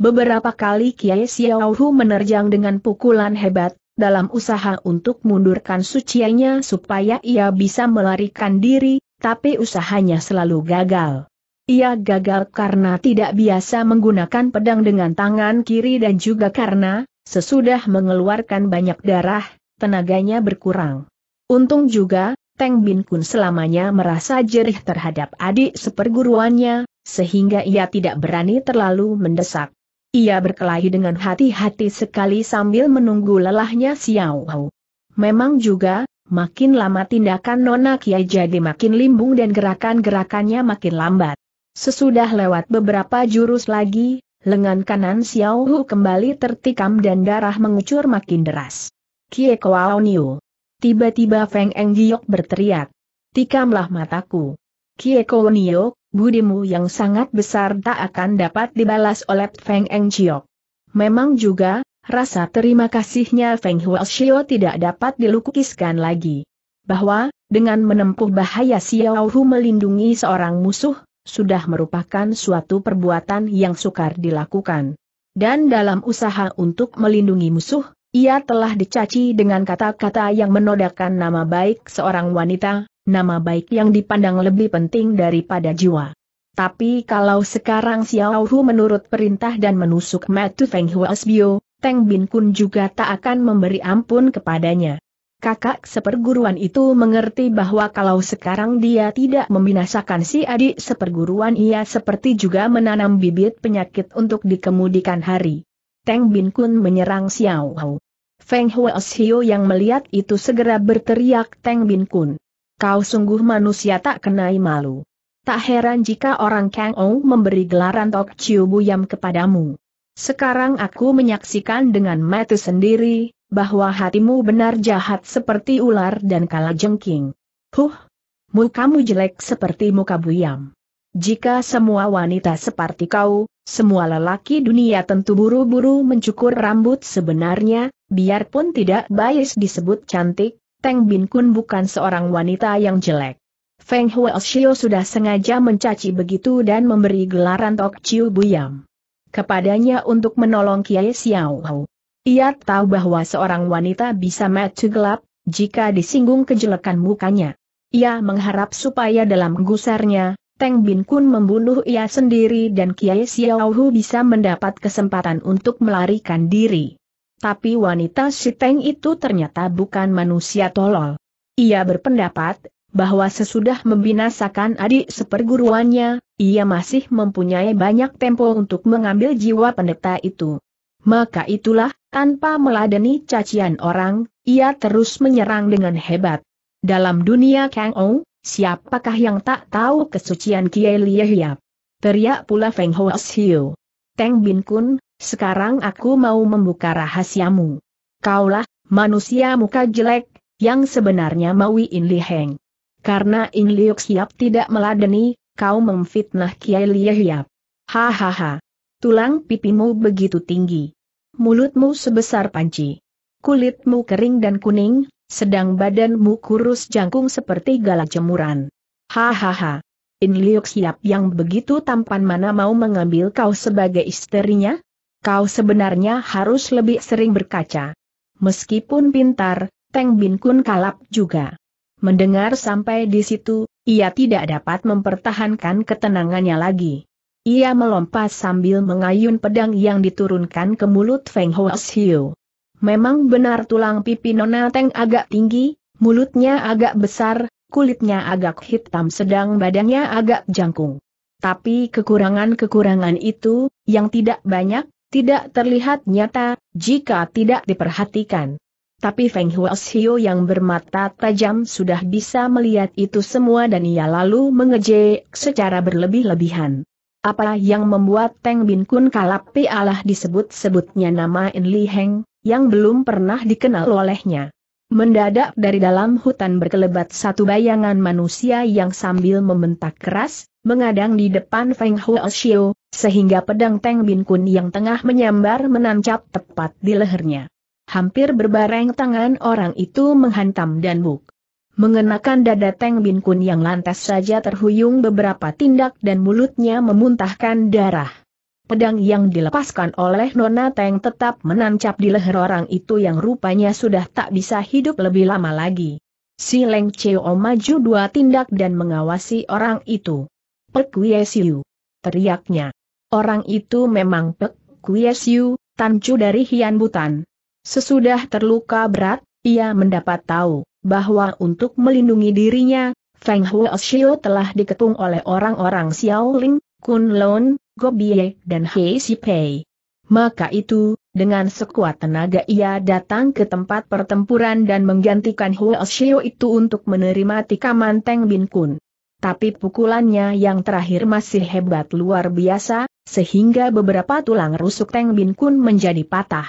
Beberapa kali Kie Xiao Hu menerjang dengan pukulan hebat, dalam usaha untuk mundurkan sucianya supaya ia bisa melarikan diri, tapi usahanya selalu gagal. Ia gagal karena tidak biasa menggunakan pedang dengan tangan kiri dan juga karena, sesudah mengeluarkan banyak darah, tenaganya berkurang. Untung juga, Teng Bin Kun selamanya merasa jerih terhadap adik seperguruannya, sehingga ia tidak berani terlalu mendesak. Ia berkelahi dengan hati-hati sekali sambil menunggu lelahnya Xiao Hou. Memang juga, makin lama tindakan Nona Kiai jadi makin limbung dan gerakan-gerakannya makin lambat. Sesudah lewat beberapa jurus lagi, lengan kanan Xiao Hu kembali tertikam dan darah mengucur makin deras. Kie Kwao Niu. Tiba-tiba Feng Eng Giok berteriak. Tikamlah mataku. Kieko Nio, budimu yang sangat besar tak akan dapat dibalas oleh Feng Eng Giok. Memang juga, rasa terima kasihnya Feng Huashio tidak dapat dilukiskan lagi. Bahwa, dengan menempuh bahaya Xiao Hu melindungi seorang musuh, sudah merupakan suatu perbuatan yang sukar dilakukan. Dan dalam usaha untuk melindungi musuh, ia telah dicaci dengan kata-kata yang menodakkan nama baik seorang wanita, nama baik yang dipandang lebih penting daripada jiwa. Tapi kalau sekarang Xiao Hu menurut perintah dan menusuk matu Feng Huasbio, Teng Bin Kun juga tak akan memberi ampun kepadanya. Kakak seperguruan itu mengerti bahwa kalau sekarang dia tidak membinasakan si adik seperguruan ia seperti juga menanam bibit penyakit untuk dikemudikan hari. Teng Bin Kun menyerang Xiao Hou. Feng Huasio yang melihat itu segera berteriak Teng Bin Kun. Kau sungguh manusia tak kenai malu. Tak heran jika orang Kang Ou memberi gelaran Tok Chiu Buyam kepadamu. Sekarang aku menyaksikan dengan mata sendiri, bahwa hatimu benar jahat seperti ular dan kala jengking. Huh! Mukamu jelek seperti muka Buyam. Jika semua wanita seperti kau, semua lelaki dunia tentu buru-buru mencukur rambut sebenarnya, biarpun tidak bias disebut cantik, Teng Bin Kun bukan seorang wanita yang jelek. Feng Huashio sudah sengaja mencaci begitu dan memberi gelaran Tok Chiu Buyam kepadanya untuk menolong Kiai Xiao Hou. Ia tahu bahwa seorang wanita bisa mati gelap, jika disinggung kejelekan mukanya. Ia mengharap supaya dalam gusarnya, Teng Bin Kun membunuh ia sendiri dan Kiai Xiao Hu bisa mendapat kesempatan untuk melarikan diri. Tapi wanita si Teng itu ternyata bukan manusia tolol. Ia berpendapat, bahwa sesudah membinasakan adik seperguruannya, ia masih mempunyai banyak tempo untuk mengambil jiwa pendeta itu. Maka itulah, tanpa meladeni cacian orang, ia terus menyerang dengan hebat. Dalam dunia Kang Ou, Siapakah yang tak tahu kesucian Kiai Liahiap? Teriak pula Feng Hiu. Teng Bin Kun, sekarang aku mau membuka rahasiamu. Kaulah, manusia muka jelek, yang sebenarnya Mawi In Li Heng. Karena In Liuk Siap tidak meladeni, kau memfitnah Kiai Liahiap. Hahaha. Tulang pipimu begitu tinggi. Mulutmu sebesar panci. Kulitmu kering dan kuning, sedang badanmu kurus jangkung seperti galak jemuran. Hahaha. In Liuk Siap yang begitu tampan mana mau mengambil kau sebagai istrinya? Kau sebenarnya harus lebih sering berkaca. Meskipun pintar, Teng Bin Kun kalap juga. Mendengar sampai di situ, ia tidak dapat mempertahankan ketenangannya lagi. Ia melompat sambil mengayun pedang yang diturunkan ke mulut Feng Hiu. Memang benar tulang pipi Nona Teng agak tinggi, mulutnya agak besar, kulitnya agak hitam sedang badannya agak jangkung. Tapi kekurangan-kekurangan itu, yang tidak banyak, tidak terlihat nyata, jika tidak diperhatikan. Tapi Feng Huasio yang bermata tajam sudah bisa melihat itu semua dan ia lalu mengejek secara berlebih-lebihan. Apa yang membuat Teng Bin Kun kalap pialah disebut-sebutnya nama In Heng, yang belum pernah dikenal olehnya. Mendadak dari dalam hutan berkelebat satu bayangan manusia yang sambil membentak keras, mengadang di depan Feng Huoxiu, sehingga pedang Teng Bin Kun yang tengah menyambar menancap tepat di lehernya. Hampir berbareng tangan orang itu menghantam dan buk. Mengenakan dada Teng Bin Kun yang lantas saja terhuyung beberapa tindak dan mulutnya memuntahkan darah pedang yang dilepaskan oleh Nona Teng tetap menancap di leher orang itu yang rupanya sudah tak bisa hidup lebih lama lagi. Si Leng Cheo maju dua tindak dan mengawasi orang itu. Pek. Teriaknya. Orang itu memang Pek Kuesiu, Tancu dari Hian Butan. Sesudah terluka berat, ia mendapat tahu bahwa untuk melindungi dirinya, Feng Huoxiu telah dikepung oleh orang-orang Xiaoling, Kun Lon, Gobie, dan Hei Si Pei. Maka itu, dengan sekuat tenaga ia datang ke tempat pertempuran dan menggantikan Huo Xiu itu untuk menerima tikaman Teng Bin Kun. Tapi pukulannya yang terakhir masih hebat luar biasa, sehingga beberapa tulang rusuk Teng Bin Kun menjadi patah.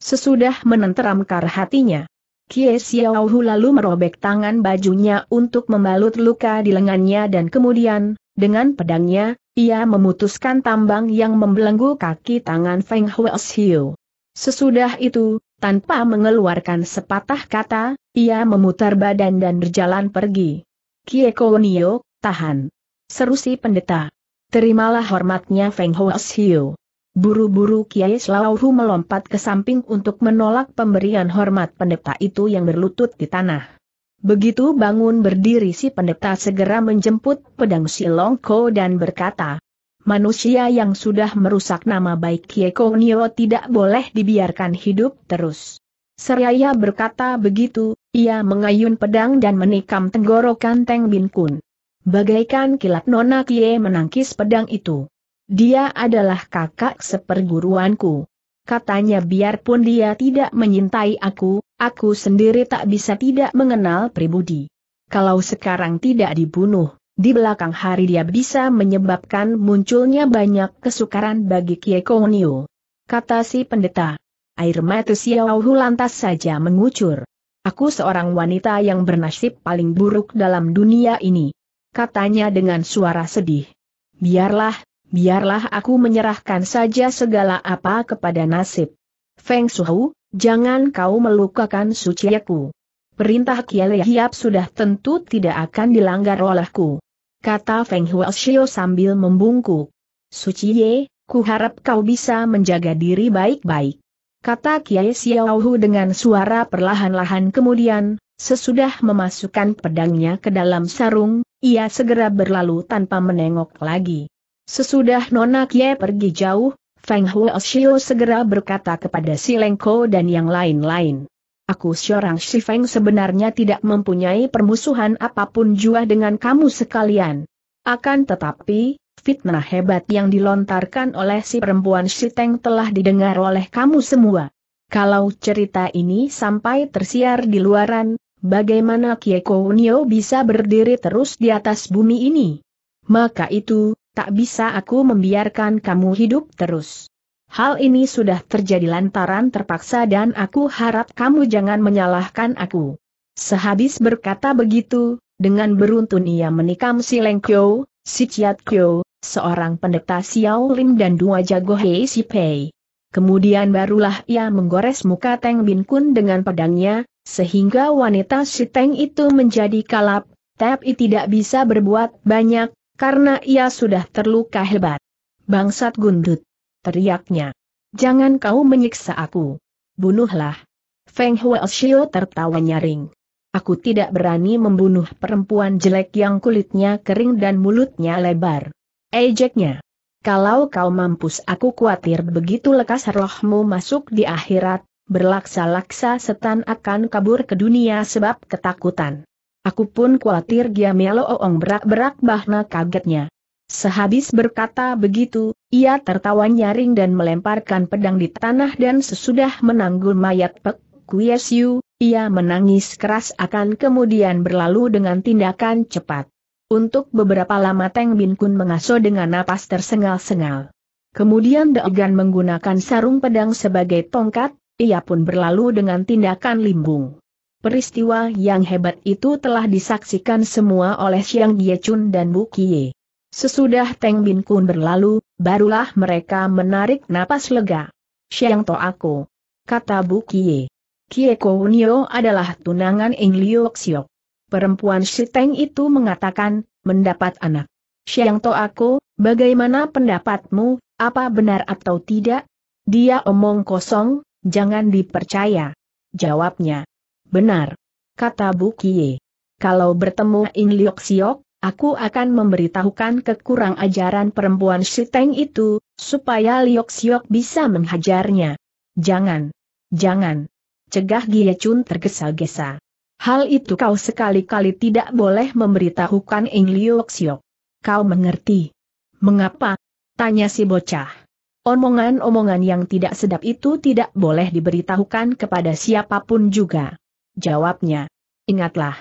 Sesudah menenteramkan hatinya, Kie Xiao Hu lalu merobek tangan bajunya untuk membalut luka di lengannya dan kemudian, dengan pedangnya, ia memutuskan tambang yang membelenggu kaki tangan Feng Huashiu. Sesudah itu, tanpa mengeluarkan sepatah kata, ia memutar badan dan berjalan pergi. Kie Nio, tahan. Seru si pendeta. Terimalah hormatnya Feng Huashiu. Buru-buru Kiai Slauhu melompat ke samping untuk menolak pemberian hormat pendeta itu yang berlutut di tanah. Begitu bangun berdiri si pendeta segera menjemput pedang si Longko dan berkata, manusia yang sudah merusak nama baik Kieko Nio tidak boleh dibiarkan hidup terus. Seraya berkata begitu, ia mengayun pedang dan menikam tenggorokan Teng Bin Kun. Bagaikan kilat Nona Kie menangkis pedang itu. Dia adalah kakak seperguruanku. Katanya biarpun dia tidak menyintai aku, Aku sendiri tak bisa tidak mengenal pribudi. Kalau sekarang tidak dibunuh, di belakang hari dia bisa menyebabkan munculnya banyak kesukaran bagi Kiekonio. Kata si pendeta. Air mata Xiaohu lantas saja mengucur. Aku seorang wanita yang bernasib paling buruk dalam dunia ini. Katanya dengan suara sedih. Biarlah, biarlah aku menyerahkan saja segala apa kepada nasib. Feng Shuhu, Jangan kau melukakan suciaku. Perintah Kiai Hiap sudah tentu tidak akan dilanggar olehku. Kata Feng Huashio sambil membungkuk. Suci Ye, ku harap kau bisa menjaga diri baik-baik. Kata Kiai Xiaohu dengan suara perlahan-lahan kemudian, sesudah memasukkan pedangnya ke dalam sarung, ia segera berlalu tanpa menengok lagi. Sesudah Nona Kiai pergi jauh, Feng Huoxiu segera berkata kepada si Lengko dan yang lain-lain. Aku seorang si Feng sebenarnya tidak mempunyai permusuhan apa pun jua dengan kamu sekalian. Akan tetapi, fitnah hebat yang dilontarkan oleh si perempuan si Teng telah didengar oleh kamu semua. Kalau cerita ini sampai tersiar di luaran, bagaimana Kieko Unio bisa berdiri terus di atas bumi ini? Maka itu, tak bisa aku membiarkan kamu hidup terus. Hal ini sudah terjadi lantaran terpaksa dan aku harap kamu jangan menyalahkan aku. Sehabis berkata begitu, dengan beruntun ia menikam si Leng Kyo, si Chiat Kyo, seorang pendeta Xiao Lim dan dua jago Hei Si Pei. Kemudian barulah ia menggores muka Teng Bin Kun dengan pedangnya, sehingga wanita si Teng itu menjadi kalap, tapi tidak bisa berbuat banyak, karena ia sudah terluka hebat. Bangsat gundut. Teriaknya. Jangan kau menyiksa aku. Bunuhlah. Feng Huoshio tertawa nyaring. Aku tidak berani membunuh perempuan jelek yang kulitnya kering dan mulutnya lebar. Ejeknya. Kalau kau mampus aku khawatir begitu lekas rohmu masuk di akhirat, berlaksa-laksa setan akan kabur ke dunia sebab ketakutan. Aku pun khawatir dia melo ong berak-berak bahna kagetnya. Sehabis berkata begitu, ia tertawa nyaring dan melemparkan pedang di tanah dan sesudah menanggul mayat Pek Kuesiu, ia menangis keras akan kemudian berlalu dengan tindakan cepat. Untuk beberapa lama Teng Bin Kun mengasuh dengan napas tersengal-sengal. Kemudian Degan menggunakan sarung pedang sebagai tongkat, ia pun berlalu dengan tindakan limbung. Peristiwa yang hebat itu telah disaksikan semua oleh Xiang Chun dan Bu Kie. Sesudah Teng Bin Kun berlalu, barulah mereka menarik napas lega. Xiang To aku. Kata Bu Kie. Kie Kounio adalah tunangan Ing Liu Xiok. Perempuan si Teng itu mengatakan, mendapat anak. Xiang To aku, bagaimana pendapatmu, apa benar atau tidak? Dia omong kosong, jangan dipercaya. Jawabnya. Benar. Kata Bu Kie. Kalau bertemu Ing Liu Xiok, Aku akan memberitahukan kekurang ajaran perempuan Siteng itu, supaya Liok Siok bisa menghajarnya. Jangan. Jangan. Cegah Gie Chun tergesa-gesa. Hal itu kau sekali-kali tidak boleh memberitahukan Eng Liok Siok. Kau mengerti. Mengapa? Tanya si bocah. Omongan-omongan yang tidak sedap itu tidak boleh diberitahukan kepada siapa pun juga. Jawabnya. Ingatlah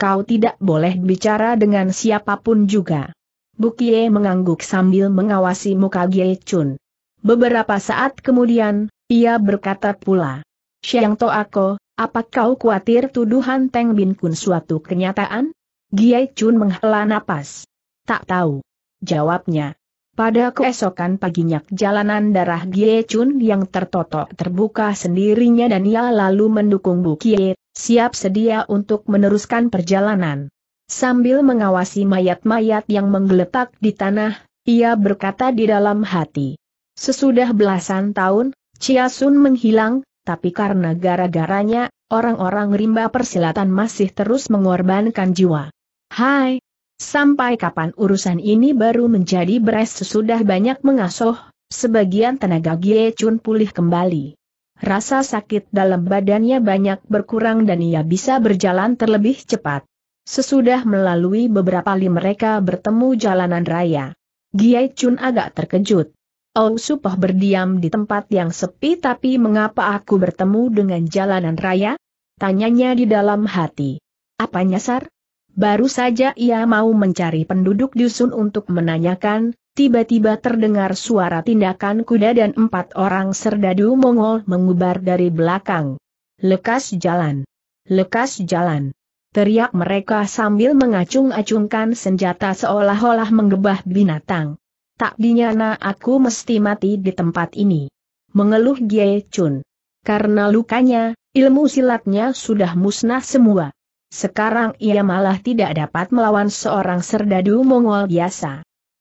kau tidak boleh bicara dengan siapa pun juga. Bukie mengangguk sambil mengawasi muka Gie Chun. Beberapa saat kemudian, ia berkata pula. Xiang To Ako, apa kau khawatir tuduhan Teng Bin Kun suatu kenyataan? Gie Chun menghela napas. Tak tahu. Jawabnya. Pada keesokan paginya jalanan darah Gie Chun yang tertotok terbuka sendirinya dan ia lalu mendukung Bukie siap sedia untuk meneruskan perjalanan. Sambil mengawasi mayat-mayat yang menggeletak di tanah, ia berkata di dalam hati. Sesudah belasan tahun, Chia Sun menghilang, tapi karena gara-garanya, orang-orang rimba persilatan masih terus mengorbankan jiwa. Hai! Sampai kapan urusan ini baru menjadi beres sesudah banyak mengasuh, sebagian tenaga Gie Chun pulih kembali. Rasa sakit dalam badannya banyak berkurang dan ia bisa berjalan terlebih cepat. Sesudah melalui beberapa li mereka bertemu jalanan raya. Giai Chun agak terkejut. Oh Supoh berdiam di tempat yang sepi tapi mengapa aku bertemu dengan jalanan raya? Tanyanya di dalam hati. Apa nyasar? Baru saja ia mau mencari penduduk dusun untuk menanyakan, tiba-tiba terdengar suara tindakan kuda dan empat orang serdadu Mongol mengubar dari belakang. Lekas jalan! Lekas jalan! Teriak mereka sambil mengacung-acungkan senjata seolah-olah menggebah binatang. Tak dinyana aku mesti mati di tempat ini. Mengeluh Gie Chun. Karena lukanya, ilmu silatnya sudah musnah semua. Sekarang ia malah tidak dapat melawan seorang serdadu Mongol biasa.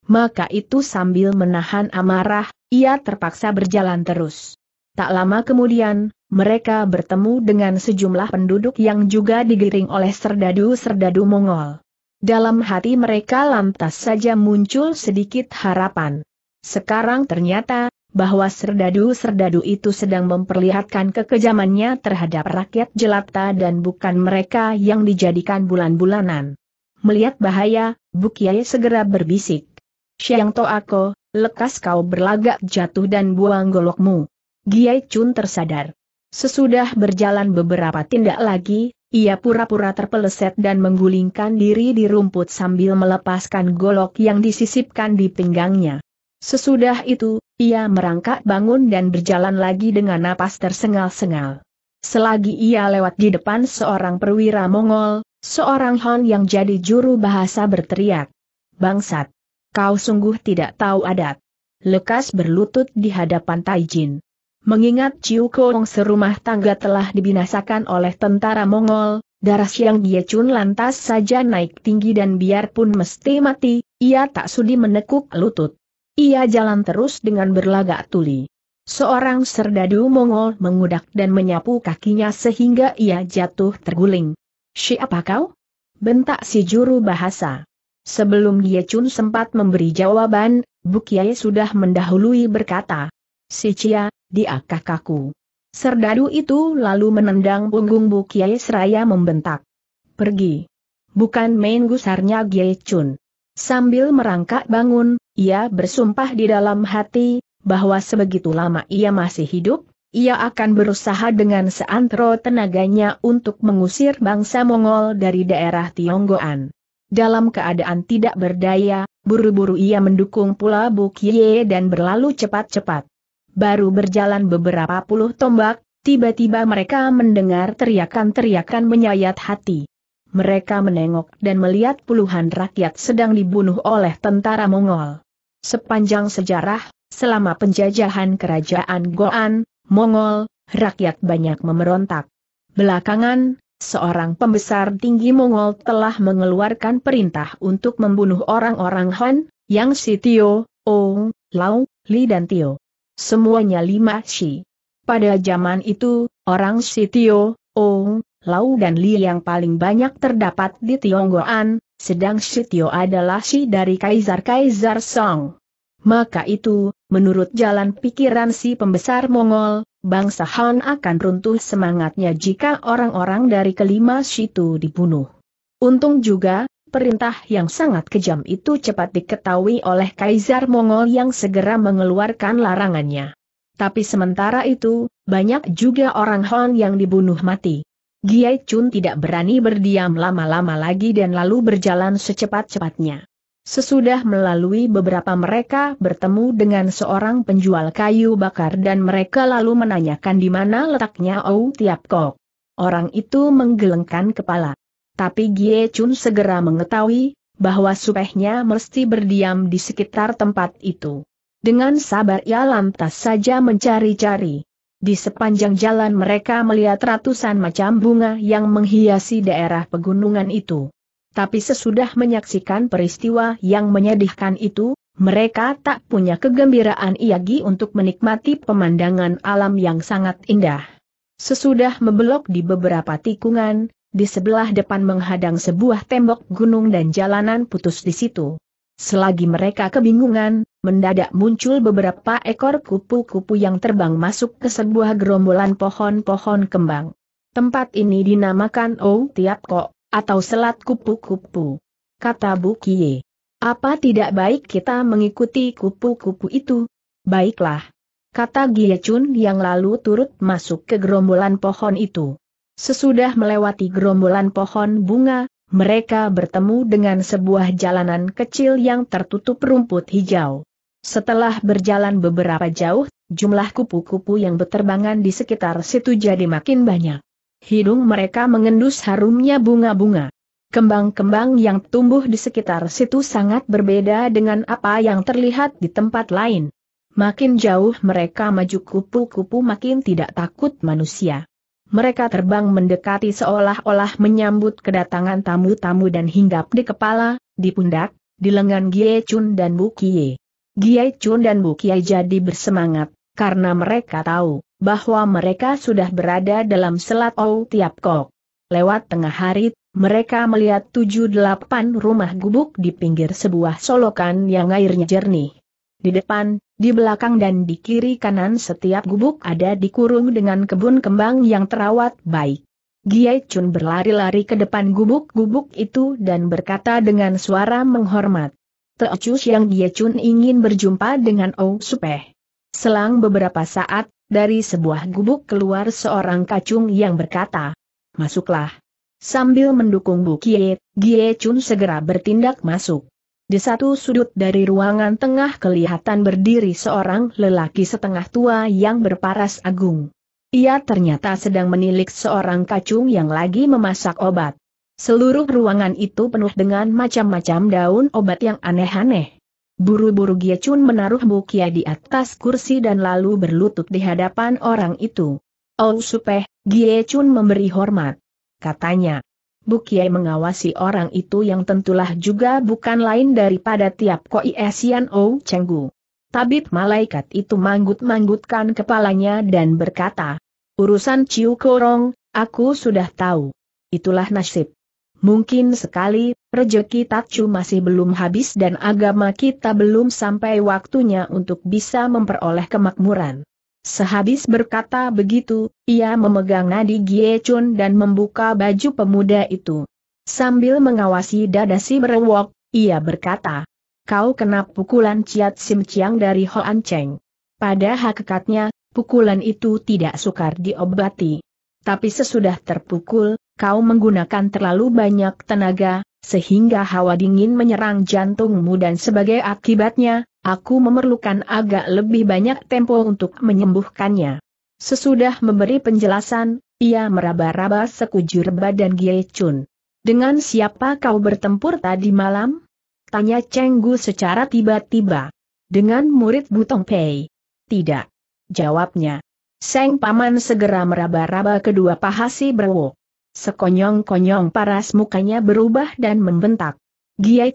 Maka itu sambil menahan amarah, ia terpaksa berjalan terus. Tak lama kemudian, mereka bertemu dengan sejumlah penduduk yang juga digiring oleh serdadu-serdadu Mongol. Dalam hati mereka lantas saja muncul sedikit harapan. Sekarang ternyata, bahwa serdadu-serdadu itu sedang memperlihatkan kekejamannya terhadap rakyat jelata dan bukan mereka yang dijadikan bulan-bulanan. Melihat bahaya, Bukiai segera berbisik. Xiang To Ako, lekas kau berlagak jatuh dan buang golokmu. Giai Chun tersadar. Sesudah berjalan beberapa tindak lagi, ia pura-pura terpeleset dan menggulingkan diri di rumput sambil melepaskan golok yang disisipkan di pinggangnya. Sesudah itu, ia merangkak bangun dan berjalan lagi dengan napas tersengal-sengal. Selagi ia lewat di depan seorang perwira Mongol, seorang Han yang jadi juru bahasa berteriak. Bangsat! Kau sungguh tidak tahu adat. Lekas berlutut di hadapan Taijin. Mengingat Chiu Kong serumah tangga telah dibinasakan oleh tentara Mongol, darah Siang Chun lantas saja naik tinggi dan biarpun mesti mati, ia tak sudi menekuk lutut. Ia jalan terus dengan berlagak tuli. Seorang serdadu Mongol mengudak dan menyapu kakinya sehingga ia jatuh terguling. Siapa kau? Bentak si juru bahasa. Sebelum Ye Chun sempat memberi jawaban, Bu Kiai sudah mendahului berkata, Si Cia, dia kakakku. Serdadu itu lalu menendang punggung Bu Kiai seraya membentak. Pergi. bukan main gusarnya Gie Chun. Sambil merangkak bangun, ia bersumpah di dalam hati, bahwa sebegitu lama ia masih hidup, ia akan berusaha dengan seantero tenaganya untuk mengusir bangsa Mongol dari daerah Tionggoan. Dalam keadaan tidak berdaya, buru-buru ia mendukung pula Bu Kie dan berlalu cepat-cepat. Baru berjalan beberapa puluh tombak, tiba-tiba mereka mendengar teriakan-teriakan menyayat hati. Mereka menengok dan melihat puluhan rakyat sedang dibunuh oleh tentara Mongol. Sepanjang sejarah, selama penjajahan kerajaan Goan, Mongol, rakyat banyak memberontak. Belakangan, seorang pembesar tinggi Mongol telah mengeluarkan perintah untuk membunuh orang-orang Han, yang si Tio, Ong, Lau, Li dan Tio. Semuanya lima Shi. Pada zaman itu, orang si Tio, Ong, Lau dan Li yang paling banyak terdapat di Tionggoan, sedang si Tio adalah si dari Kaisar-Kaisar Song. Maka itu, menurut jalan pikiran si pembesar Mongol, bangsa Han akan runtuh semangatnya jika orang-orang dari kelima situ dibunuh. Untung juga, perintah yang sangat kejam itu cepat diketahui oleh Kaisar Mongol yang segera mengeluarkan larangannya. Tapi sementara itu, banyak juga orang Han yang dibunuh mati. Giai Chun tidak berani berdiam lama-lama lagi dan lalu berjalan secepat-cepatnya. Sesudah melalui beberapa mereka bertemu dengan seorang penjual kayu bakar dan mereka lalu menanyakan di mana letaknya Ou Tiap Kok. Orang itu menggelengkan kepala. Tapi Gie Chun segera mengetahui bahwa supehnya mesti berdiam di sekitar tempat itu. Dengan sabar ia lantas saja mencari-cari. Di sepanjang jalan mereka melihat ratusan macam bunga yang menghiasi daerah pegunungan itu. Tapi sesudah menyaksikan peristiwa yang menyedihkan itu, mereka tak punya kegembiraan iagi untuk menikmati pemandangan alam yang sangat indah. Sesudah membelok di beberapa tikungan, di sebelah depan menghadang sebuah tembok gunung dan jalanan putus di situ. Selagi mereka kebingungan, mendadak muncul beberapa ekor kupu-kupu yang terbang masuk ke sebuah gerombolan pohon-pohon kembang. Tempat ini dinamakan Oh Tiap Kok atau selat kupu-kupu. Kata Bu Kie. Apa tidak baik kita mengikuti kupu-kupu itu? Baiklah. Kata Gie Chun yang lalu turut masuk ke gerombolan pohon itu. Sesudah melewati gerombolan pohon bunga, mereka bertemu dengan sebuah jalanan kecil yang tertutup rumput hijau. Setelah berjalan beberapa jauh, jumlah kupu-kupu yang berterbangan di sekitar situ jadi makin banyak. Hidung mereka mengendus harumnya bunga-bunga. Kembang-kembang yang tumbuh di sekitar situ sangat berbeda dengan apa yang terlihat di tempat lain. Makin jauh mereka maju kupu-kupu makin tidak takut manusia. Mereka terbang mendekati seolah-olah menyambut kedatangan tamu-tamu dan hinggap di kepala, di pundak, di lengan Gie Chun dan Bu Kie. Gie Chun dan Bu Kie jadi bersemangat, karena mereka tahu, bahwa mereka sudah berada dalam selat Ou Tiap Kok. Lewat tengah hari, mereka melihat tujuh delapan rumah gubuk di pinggir sebuah solokan yang airnya jernih. Di depan, di belakang dan di kiri kanan setiap gubuk ada dikurung dengan kebun kembang yang terawat baik. Giai Chun berlari-lari ke depan gubuk-gubuk itu dan berkata dengan suara menghormat. Teocus yang Giai Chun ingin berjumpa dengan Ou Supeh. Selang beberapa saat, dari sebuah gubuk keluar seorang kacung yang berkata, Masuklah. Sambil mendukung Bu Kie, Gie Chun segera bertindak masuk. Di satu sudut dari ruangan tengah kelihatan berdiri seorang lelaki setengah tua yang berparas agung. Ia ternyata sedang menilik seorang kacung yang lagi memasak obat. Seluruh ruangan itu penuh dengan macam-macam daun obat yang aneh-aneh. Buru-buru Giechun menaruh Bukia di atas kursi dan lalu berlutut di hadapan orang itu. Oh supeh, Giechun memberi hormat. Katanya. Bukia mengawasi orang itu yang tentulah juga bukan lain daripada tiap koi esian Oh Chenggu. Tabib malaikat itu manggut-manggutkan kepalanya dan berkata, Urusan Ciu Korong, aku sudah tahu. Itulah nasib. Mungkin sekali, rejeki Tatsu masih belum habis dan agama kita belum sampai waktunya untuk bisa memperoleh kemakmuran. Sehabis berkata begitu, ia memegang nadi Gie Chun dan membuka baju pemuda itu. Sambil mengawasi dada si berwok, ia berkata, Kau kena pukulan Ciat Sim Chiang dari Hoan Cheng. Pada hakikatnya, pukulan itu tidak sukar diobati. Tapi sesudah terpukul, kau menggunakan terlalu banyak tenaga, sehingga hawa dingin menyerang jantungmu dan sebagai akibatnya, aku memerlukan agak lebih banyak tempo untuk menyembuhkannya. Sesudah memberi penjelasan, ia meraba-raba sekujur badan Gie Chun. Dengan siapa kau bertempur tadi malam? Tanya Cheng Gu secara tiba-tiba. Dengan murid Butong Pei. Tidak. Jawabnya. Seng Paman segera meraba-raba kedua paha si berwok. Sekonyong-konyong paras mukanya berubah dan membentak.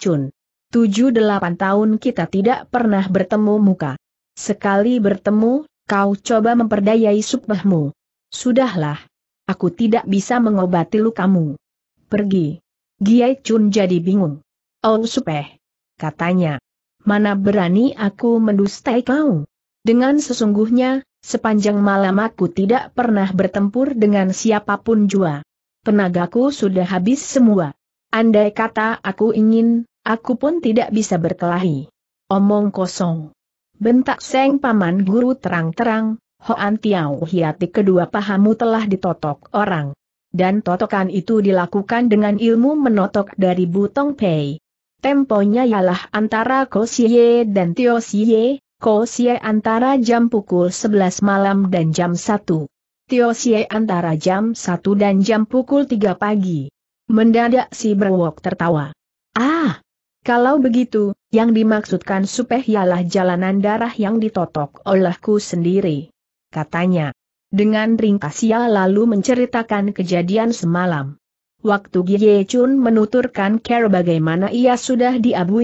Chun. Tujuh delapan tahun kita tidak pernah bertemu muka. Sekali bertemu, kau coba memperdayai supahmu. Sudahlah. Aku tidak bisa mengobati lukamu. Pergi. Gie Chun jadi bingung. Oh supeh. Katanya. Mana berani aku mendustai kau? Dengan sesungguhnya, Sepanjang malam aku tidak pernah bertempur dengan siapa pun jua. Tenagaku sudah habis semua. Andai kata aku ingin, aku pun tidak bisa berkelahi. Omong kosong. Bentak Seng Paman Guru terang-terang, Hoan Tiao Hiati kedua pahamu telah ditotok orang. Dan totokan itu dilakukan dengan ilmu menotok dari Butong Pei. Temponya ialah antara Ko Xie dan Tio Xie, Ko Xie antara jam pukul 11 malam dan jam 1. Tio Xie antara jam 1 dan jam pukul 3 pagi. Mendadak si berwok tertawa. Ah, kalau begitu, yang dimaksudkan supeh ialah jalanan darah yang ditotok olehku sendiri. Katanya. Dengan ringkas ia lalu menceritakan kejadian semalam. Waktu Gie Chun menuturkan care bagaimana ia sudah di Abu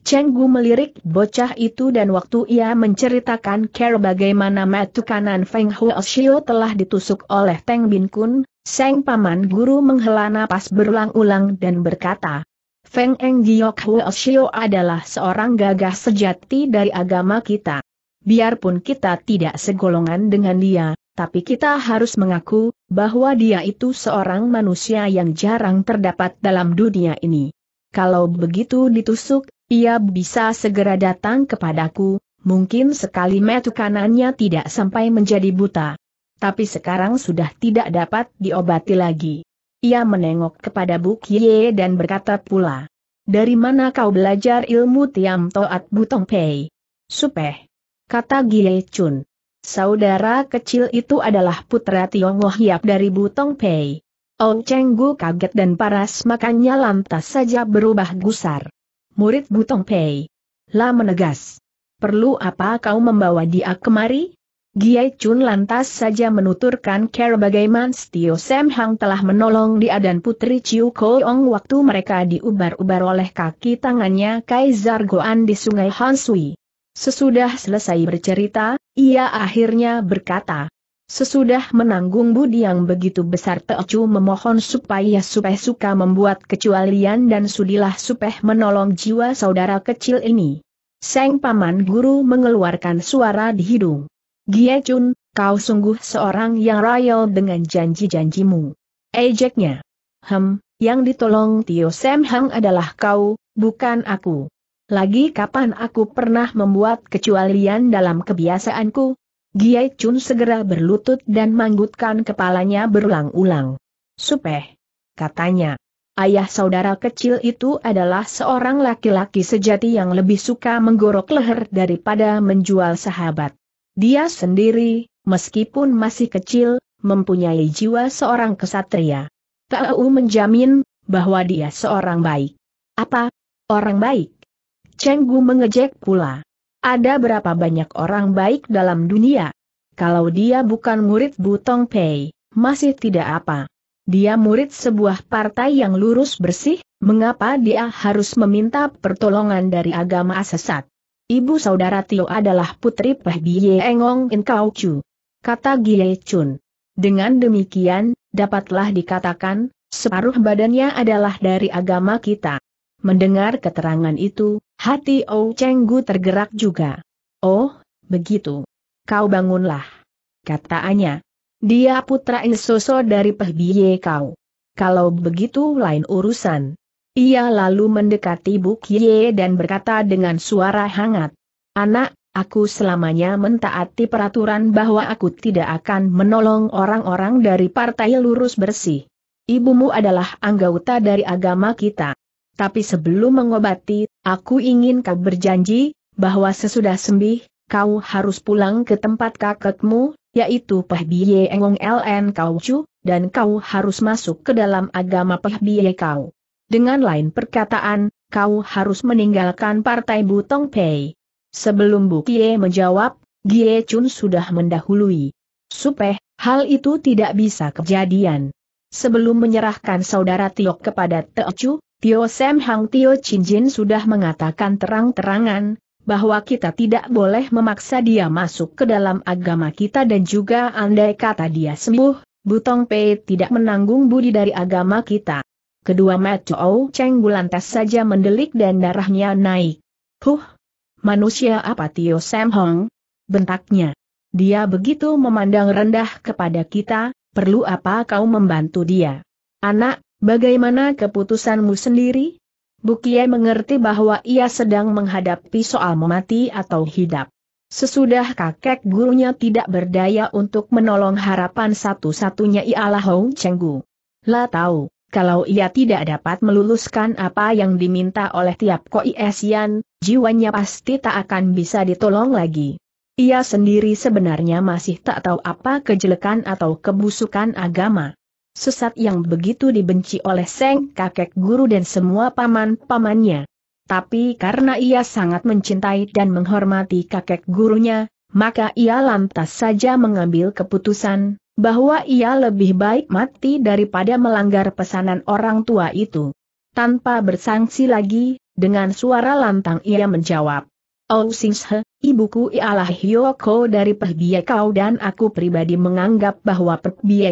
Ibu Kiet, Cheng Gu melirik bocah itu dan waktu ia menceritakan care bagaimana matu kanan Feng Huoshio telah ditusuk oleh Teng Bin Kun, Seng Paman Guru menghela napas berulang-ulang dan berkata, Feng Eng Giok Huoshio adalah seorang gagah sejati dari agama kita. Biarpun kita tidak segolongan dengan dia, tapi kita harus mengaku bahwa dia itu seorang manusia yang jarang terdapat dalam dunia ini. Kalau begitu ditusuk, ia bisa segera datang kepadaku, mungkin sekali metu kanannya tidak sampai menjadi buta. Tapi sekarang sudah tidak dapat diobati lagi. Ia menengok kepada Bu Kie dan berkata pula, Dari mana kau belajar ilmu Tiam Toat Butong Pei? Supeh. Kata Gie Chun. Saudara kecil itu adalah putra Tiong Hiap dari Butong Pei. Ong Cheng Gu kaget dan paras makanya lantas saja berubah gusar murid Butong Pei. La menegas. Perlu apa kau membawa dia kemari? Giai Chun lantas saja menuturkan care bagaimana Tio Sam Hang telah menolong dia dan Putri Chiu Koong waktu mereka diubar-ubar oleh kaki tangannya Kaisar Goan di sungai Hansui. Sesudah selesai bercerita, ia akhirnya berkata, Sesudah menanggung budi yang begitu besar Teocu memohon supaya Supeh suka membuat kecualian dan sudilah Supeh menolong jiwa saudara kecil ini. Seng Paman Guru mengeluarkan suara di hidung. Gie Chun, kau sungguh seorang yang royal dengan janji-janjimu. Ejeknya. Hem, yang ditolong Tio Sam Hang adalah kau, bukan aku. Lagi kapan aku pernah membuat kecualian dalam kebiasaanku, Giai Chun segera berlutut dan manggutkan kepalanya berulang-ulang. Supeh. Katanya. Ayah saudara kecil itu adalah seorang laki-laki sejati yang lebih suka menggorok leher daripada menjual sahabat. Dia sendiri, meskipun masih kecil, mempunyai jiwa seorang kesatria. Tahu menjamin, bahwa dia seorang baik. Apa? Orang baik? Cheng Gu mengejek pula. Ada berapa banyak orang baik dalam dunia? Kalau dia bukan murid Butong Pei, masih tidak apa. Dia murid sebuah partai yang lurus bersih, mengapa dia harus meminta pertolongan dari agama sesat? Ibu saudara Tio adalah putri Peh Bie Engong In Kau Chu. Kata Gie Chun. Dengan demikian, dapatlah dikatakan, separuh badannya adalah dari agama kita. Mendengar keterangan itu, hati Ou Cheng Gu tergerak juga. Oh, begitu. Kau bangunlah. Kata Anya. Dia putra Insoso dari Pehbiye kau. kalau begitu lain urusan. Ia lalu mendekati Bu Kie dan berkata dengan suara hangat. Anak, aku selamanya mentaati peraturan bahwa aku tidak akan menolong orang-orang dari partai lurus bersih. Ibumu adalah anggota dari agama kita. Tapi sebelum mengobati, aku ingin kau berjanji, bahwa sesudah sembih, kau harus pulang ke tempat kakekmu, yaitu Peh Biye Engong Ln Kau Chu, dan kau harus masuk ke dalam agama Peh Biye kau. Dengan lain perkataan, kau harus meninggalkan partai Butong Pei. Sebelum Bu Kie menjawab, Gie Chun sudah mendahului. Supeh, hal itu tidak bisa kejadian. Sebelum menyerahkan saudara Tiok kepada Teocu, Tio Sam Hang Tio Chin Jin sudah mengatakan terang-terangan, bahwa kita tidak boleh memaksa dia masuk ke dalam agama kita dan juga andai kata dia sembuh, Butong Pei tidak menanggung budi dari agama kita. Kedua mata Ou Cheng lantas saja mendelik dan darahnya naik. Huh! Manusia apa Tio Sam Hong? Bentaknya. Dia begitu memandang rendah kepada kita, perlu apa kau membantu dia? Anak, bagaimana keputusanmu sendiri? Bukie mengerti bahwa ia sedang menghadapi soal memati atau hidup. Sesudah kakek gurunya tidak berdaya untuk menolong harapan satu-satunya ialah Hong Chenggu. Lah tahu, kalau ia tidak dapat meluluskan apa yang diminta oleh tiap Koi Esian, jiwanya pasti tak akan bisa ditolong lagi. Ia sendiri sebenarnya masih tak tahu apa kejelekan atau kebusukan agama. Sesat yang begitu dibenci oleh Seng kakek guru dan semua paman-pamannya. Tapi karena ia sangat mencintai dan menghormati kakek gurunya, maka ia lantas saja mengambil keputusan, bahwa ia lebih baik mati daripada melanggar pesanan orang tua itu. Tanpa bersangsi lagi, dengan suara lantang ia menjawab. Oh Singshe, ibuku ialah Hyoko dari Kau dan aku pribadi menganggap bahwa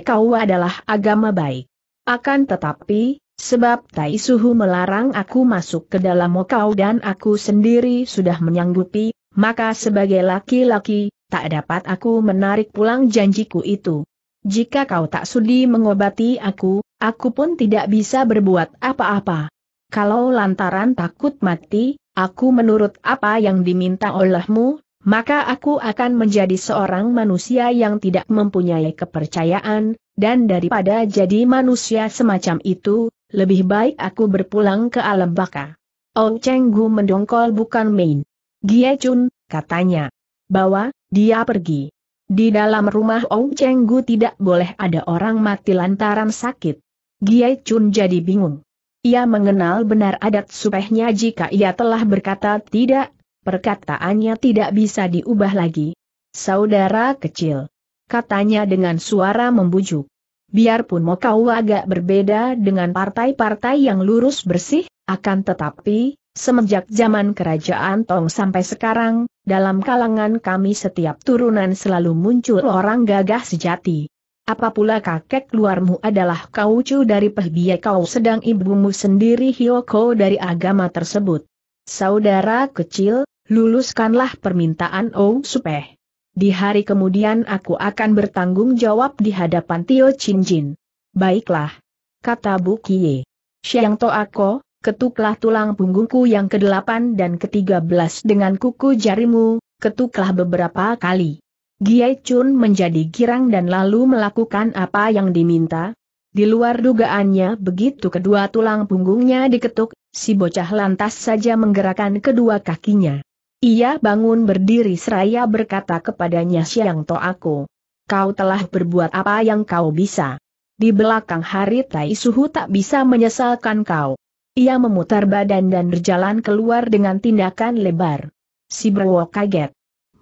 Kau adalah agama baik. Akan tetapi, sebab Tai Suhu melarang aku masuk ke dalam Mokau dan aku sendiri sudah menyanggupi, maka sebagai laki-laki, tak dapat aku menarik pulang janjiku itu. Jika kau tak sudi mengobati aku, aku pun tidak bisa berbuat apa-apa. Kalau lantaran takut mati, aku menurut apa yang diminta olehmu, maka aku akan menjadi seorang manusia yang tidak mempunyai kepercayaan, dan daripada jadi manusia semacam itu, lebih baik aku berpulang ke alam baka. Ong Cheng Gu mendongkol bukan main. Gie Chun, katanya. Bawa, dia pergi. Di dalam rumah Ong Cheng Gu tidak boleh ada orang mati lantaran sakit. Gie Chun jadi bingung. Ia mengenal benar adat supehnya jika ia telah berkata tidak, perkataannya tidak bisa diubah lagi. Saudara kecil. Katanya dengan suara membujuk. Biarpun mau kau agak berbeda dengan partai-partai yang lurus bersih, akan tetapi, Semenjak zaman kerajaan Tong sampai sekarang, dalam kalangan kami setiap turunan selalu muncul orang gagah sejati. Apa pula kakek luarmu adalah kaucu dari pehbia kau sedang ibumu sendiri Hyoko dari agama tersebut. Saudara kecil, luluskanlah permintaan Ou Supeh. Di hari kemudian aku akan bertanggung jawab di hadapan Tio Chinjin. Baiklah. Kata Bu Kie. Siang To Ako, ketuklah tulang punggungku yang kedelapan dan ketiga belas dengan kuku jarimu, ketuklah beberapa kali. Giai Chun menjadi girang dan lalu melakukan apa yang diminta. Di luar dugaannya begitu kedua tulang punggungnya diketuk, si bocah lantas saja menggerakkan kedua kakinya. Ia bangun berdiri seraya berkata kepadanya Siang To aku. Kau telah berbuat apa yang kau bisa. Di belakang hari Tai Suhu tak bisa menyesalkan kau. Ia memutar badan dan berjalan keluar dengan tindakan lebar. Si Browo kaget.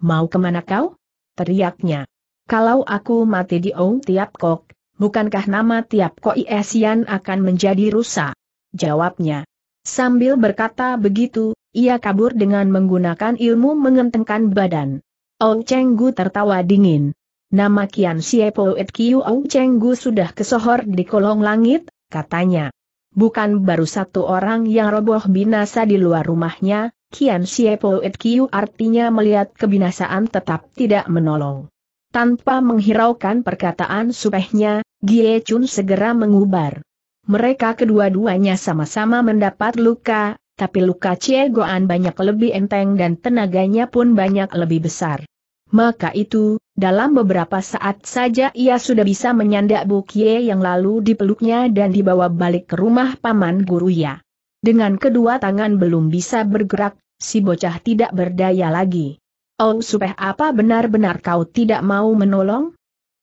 Mau ke mana kau? Teriaknya. Kalau aku mati di Ong Tiap Kok, bukankah nama Tiap Kok Iesian akan menjadi rusak? Jawabnya. Sambil berkata begitu, ia kabur dengan menggunakan ilmu mengentengkan badan. Ong Cheng Gu tertawa dingin. Nama Kian Siepo Et Kiu Ong Cheng Gu sudah kesohor di kolong langit, katanya. Bukan baru satu orang yang roboh binasa di luar rumahnya, Kian Siepo Et Kiu artinya melihat kebinasaan tetap tidak menolong. Tanpa menghiraukan perkataan supehnya, Gie Chun segera mengubar. Mereka kedua-duanya sama-sama mendapat luka, tapi luka Cie Goan banyak lebih enteng dan tenaganya pun banyak lebih besar. Maka itu, dalam beberapa saat saja ia sudah bisa menyandak Bukie yang lalu dipeluknya dan dibawa balik ke rumah paman guru ya. Dengan kedua tangan belum bisa bergerak, si bocah tidak berdaya lagi. Oh supaya apa benar-benar kau tidak mau menolong?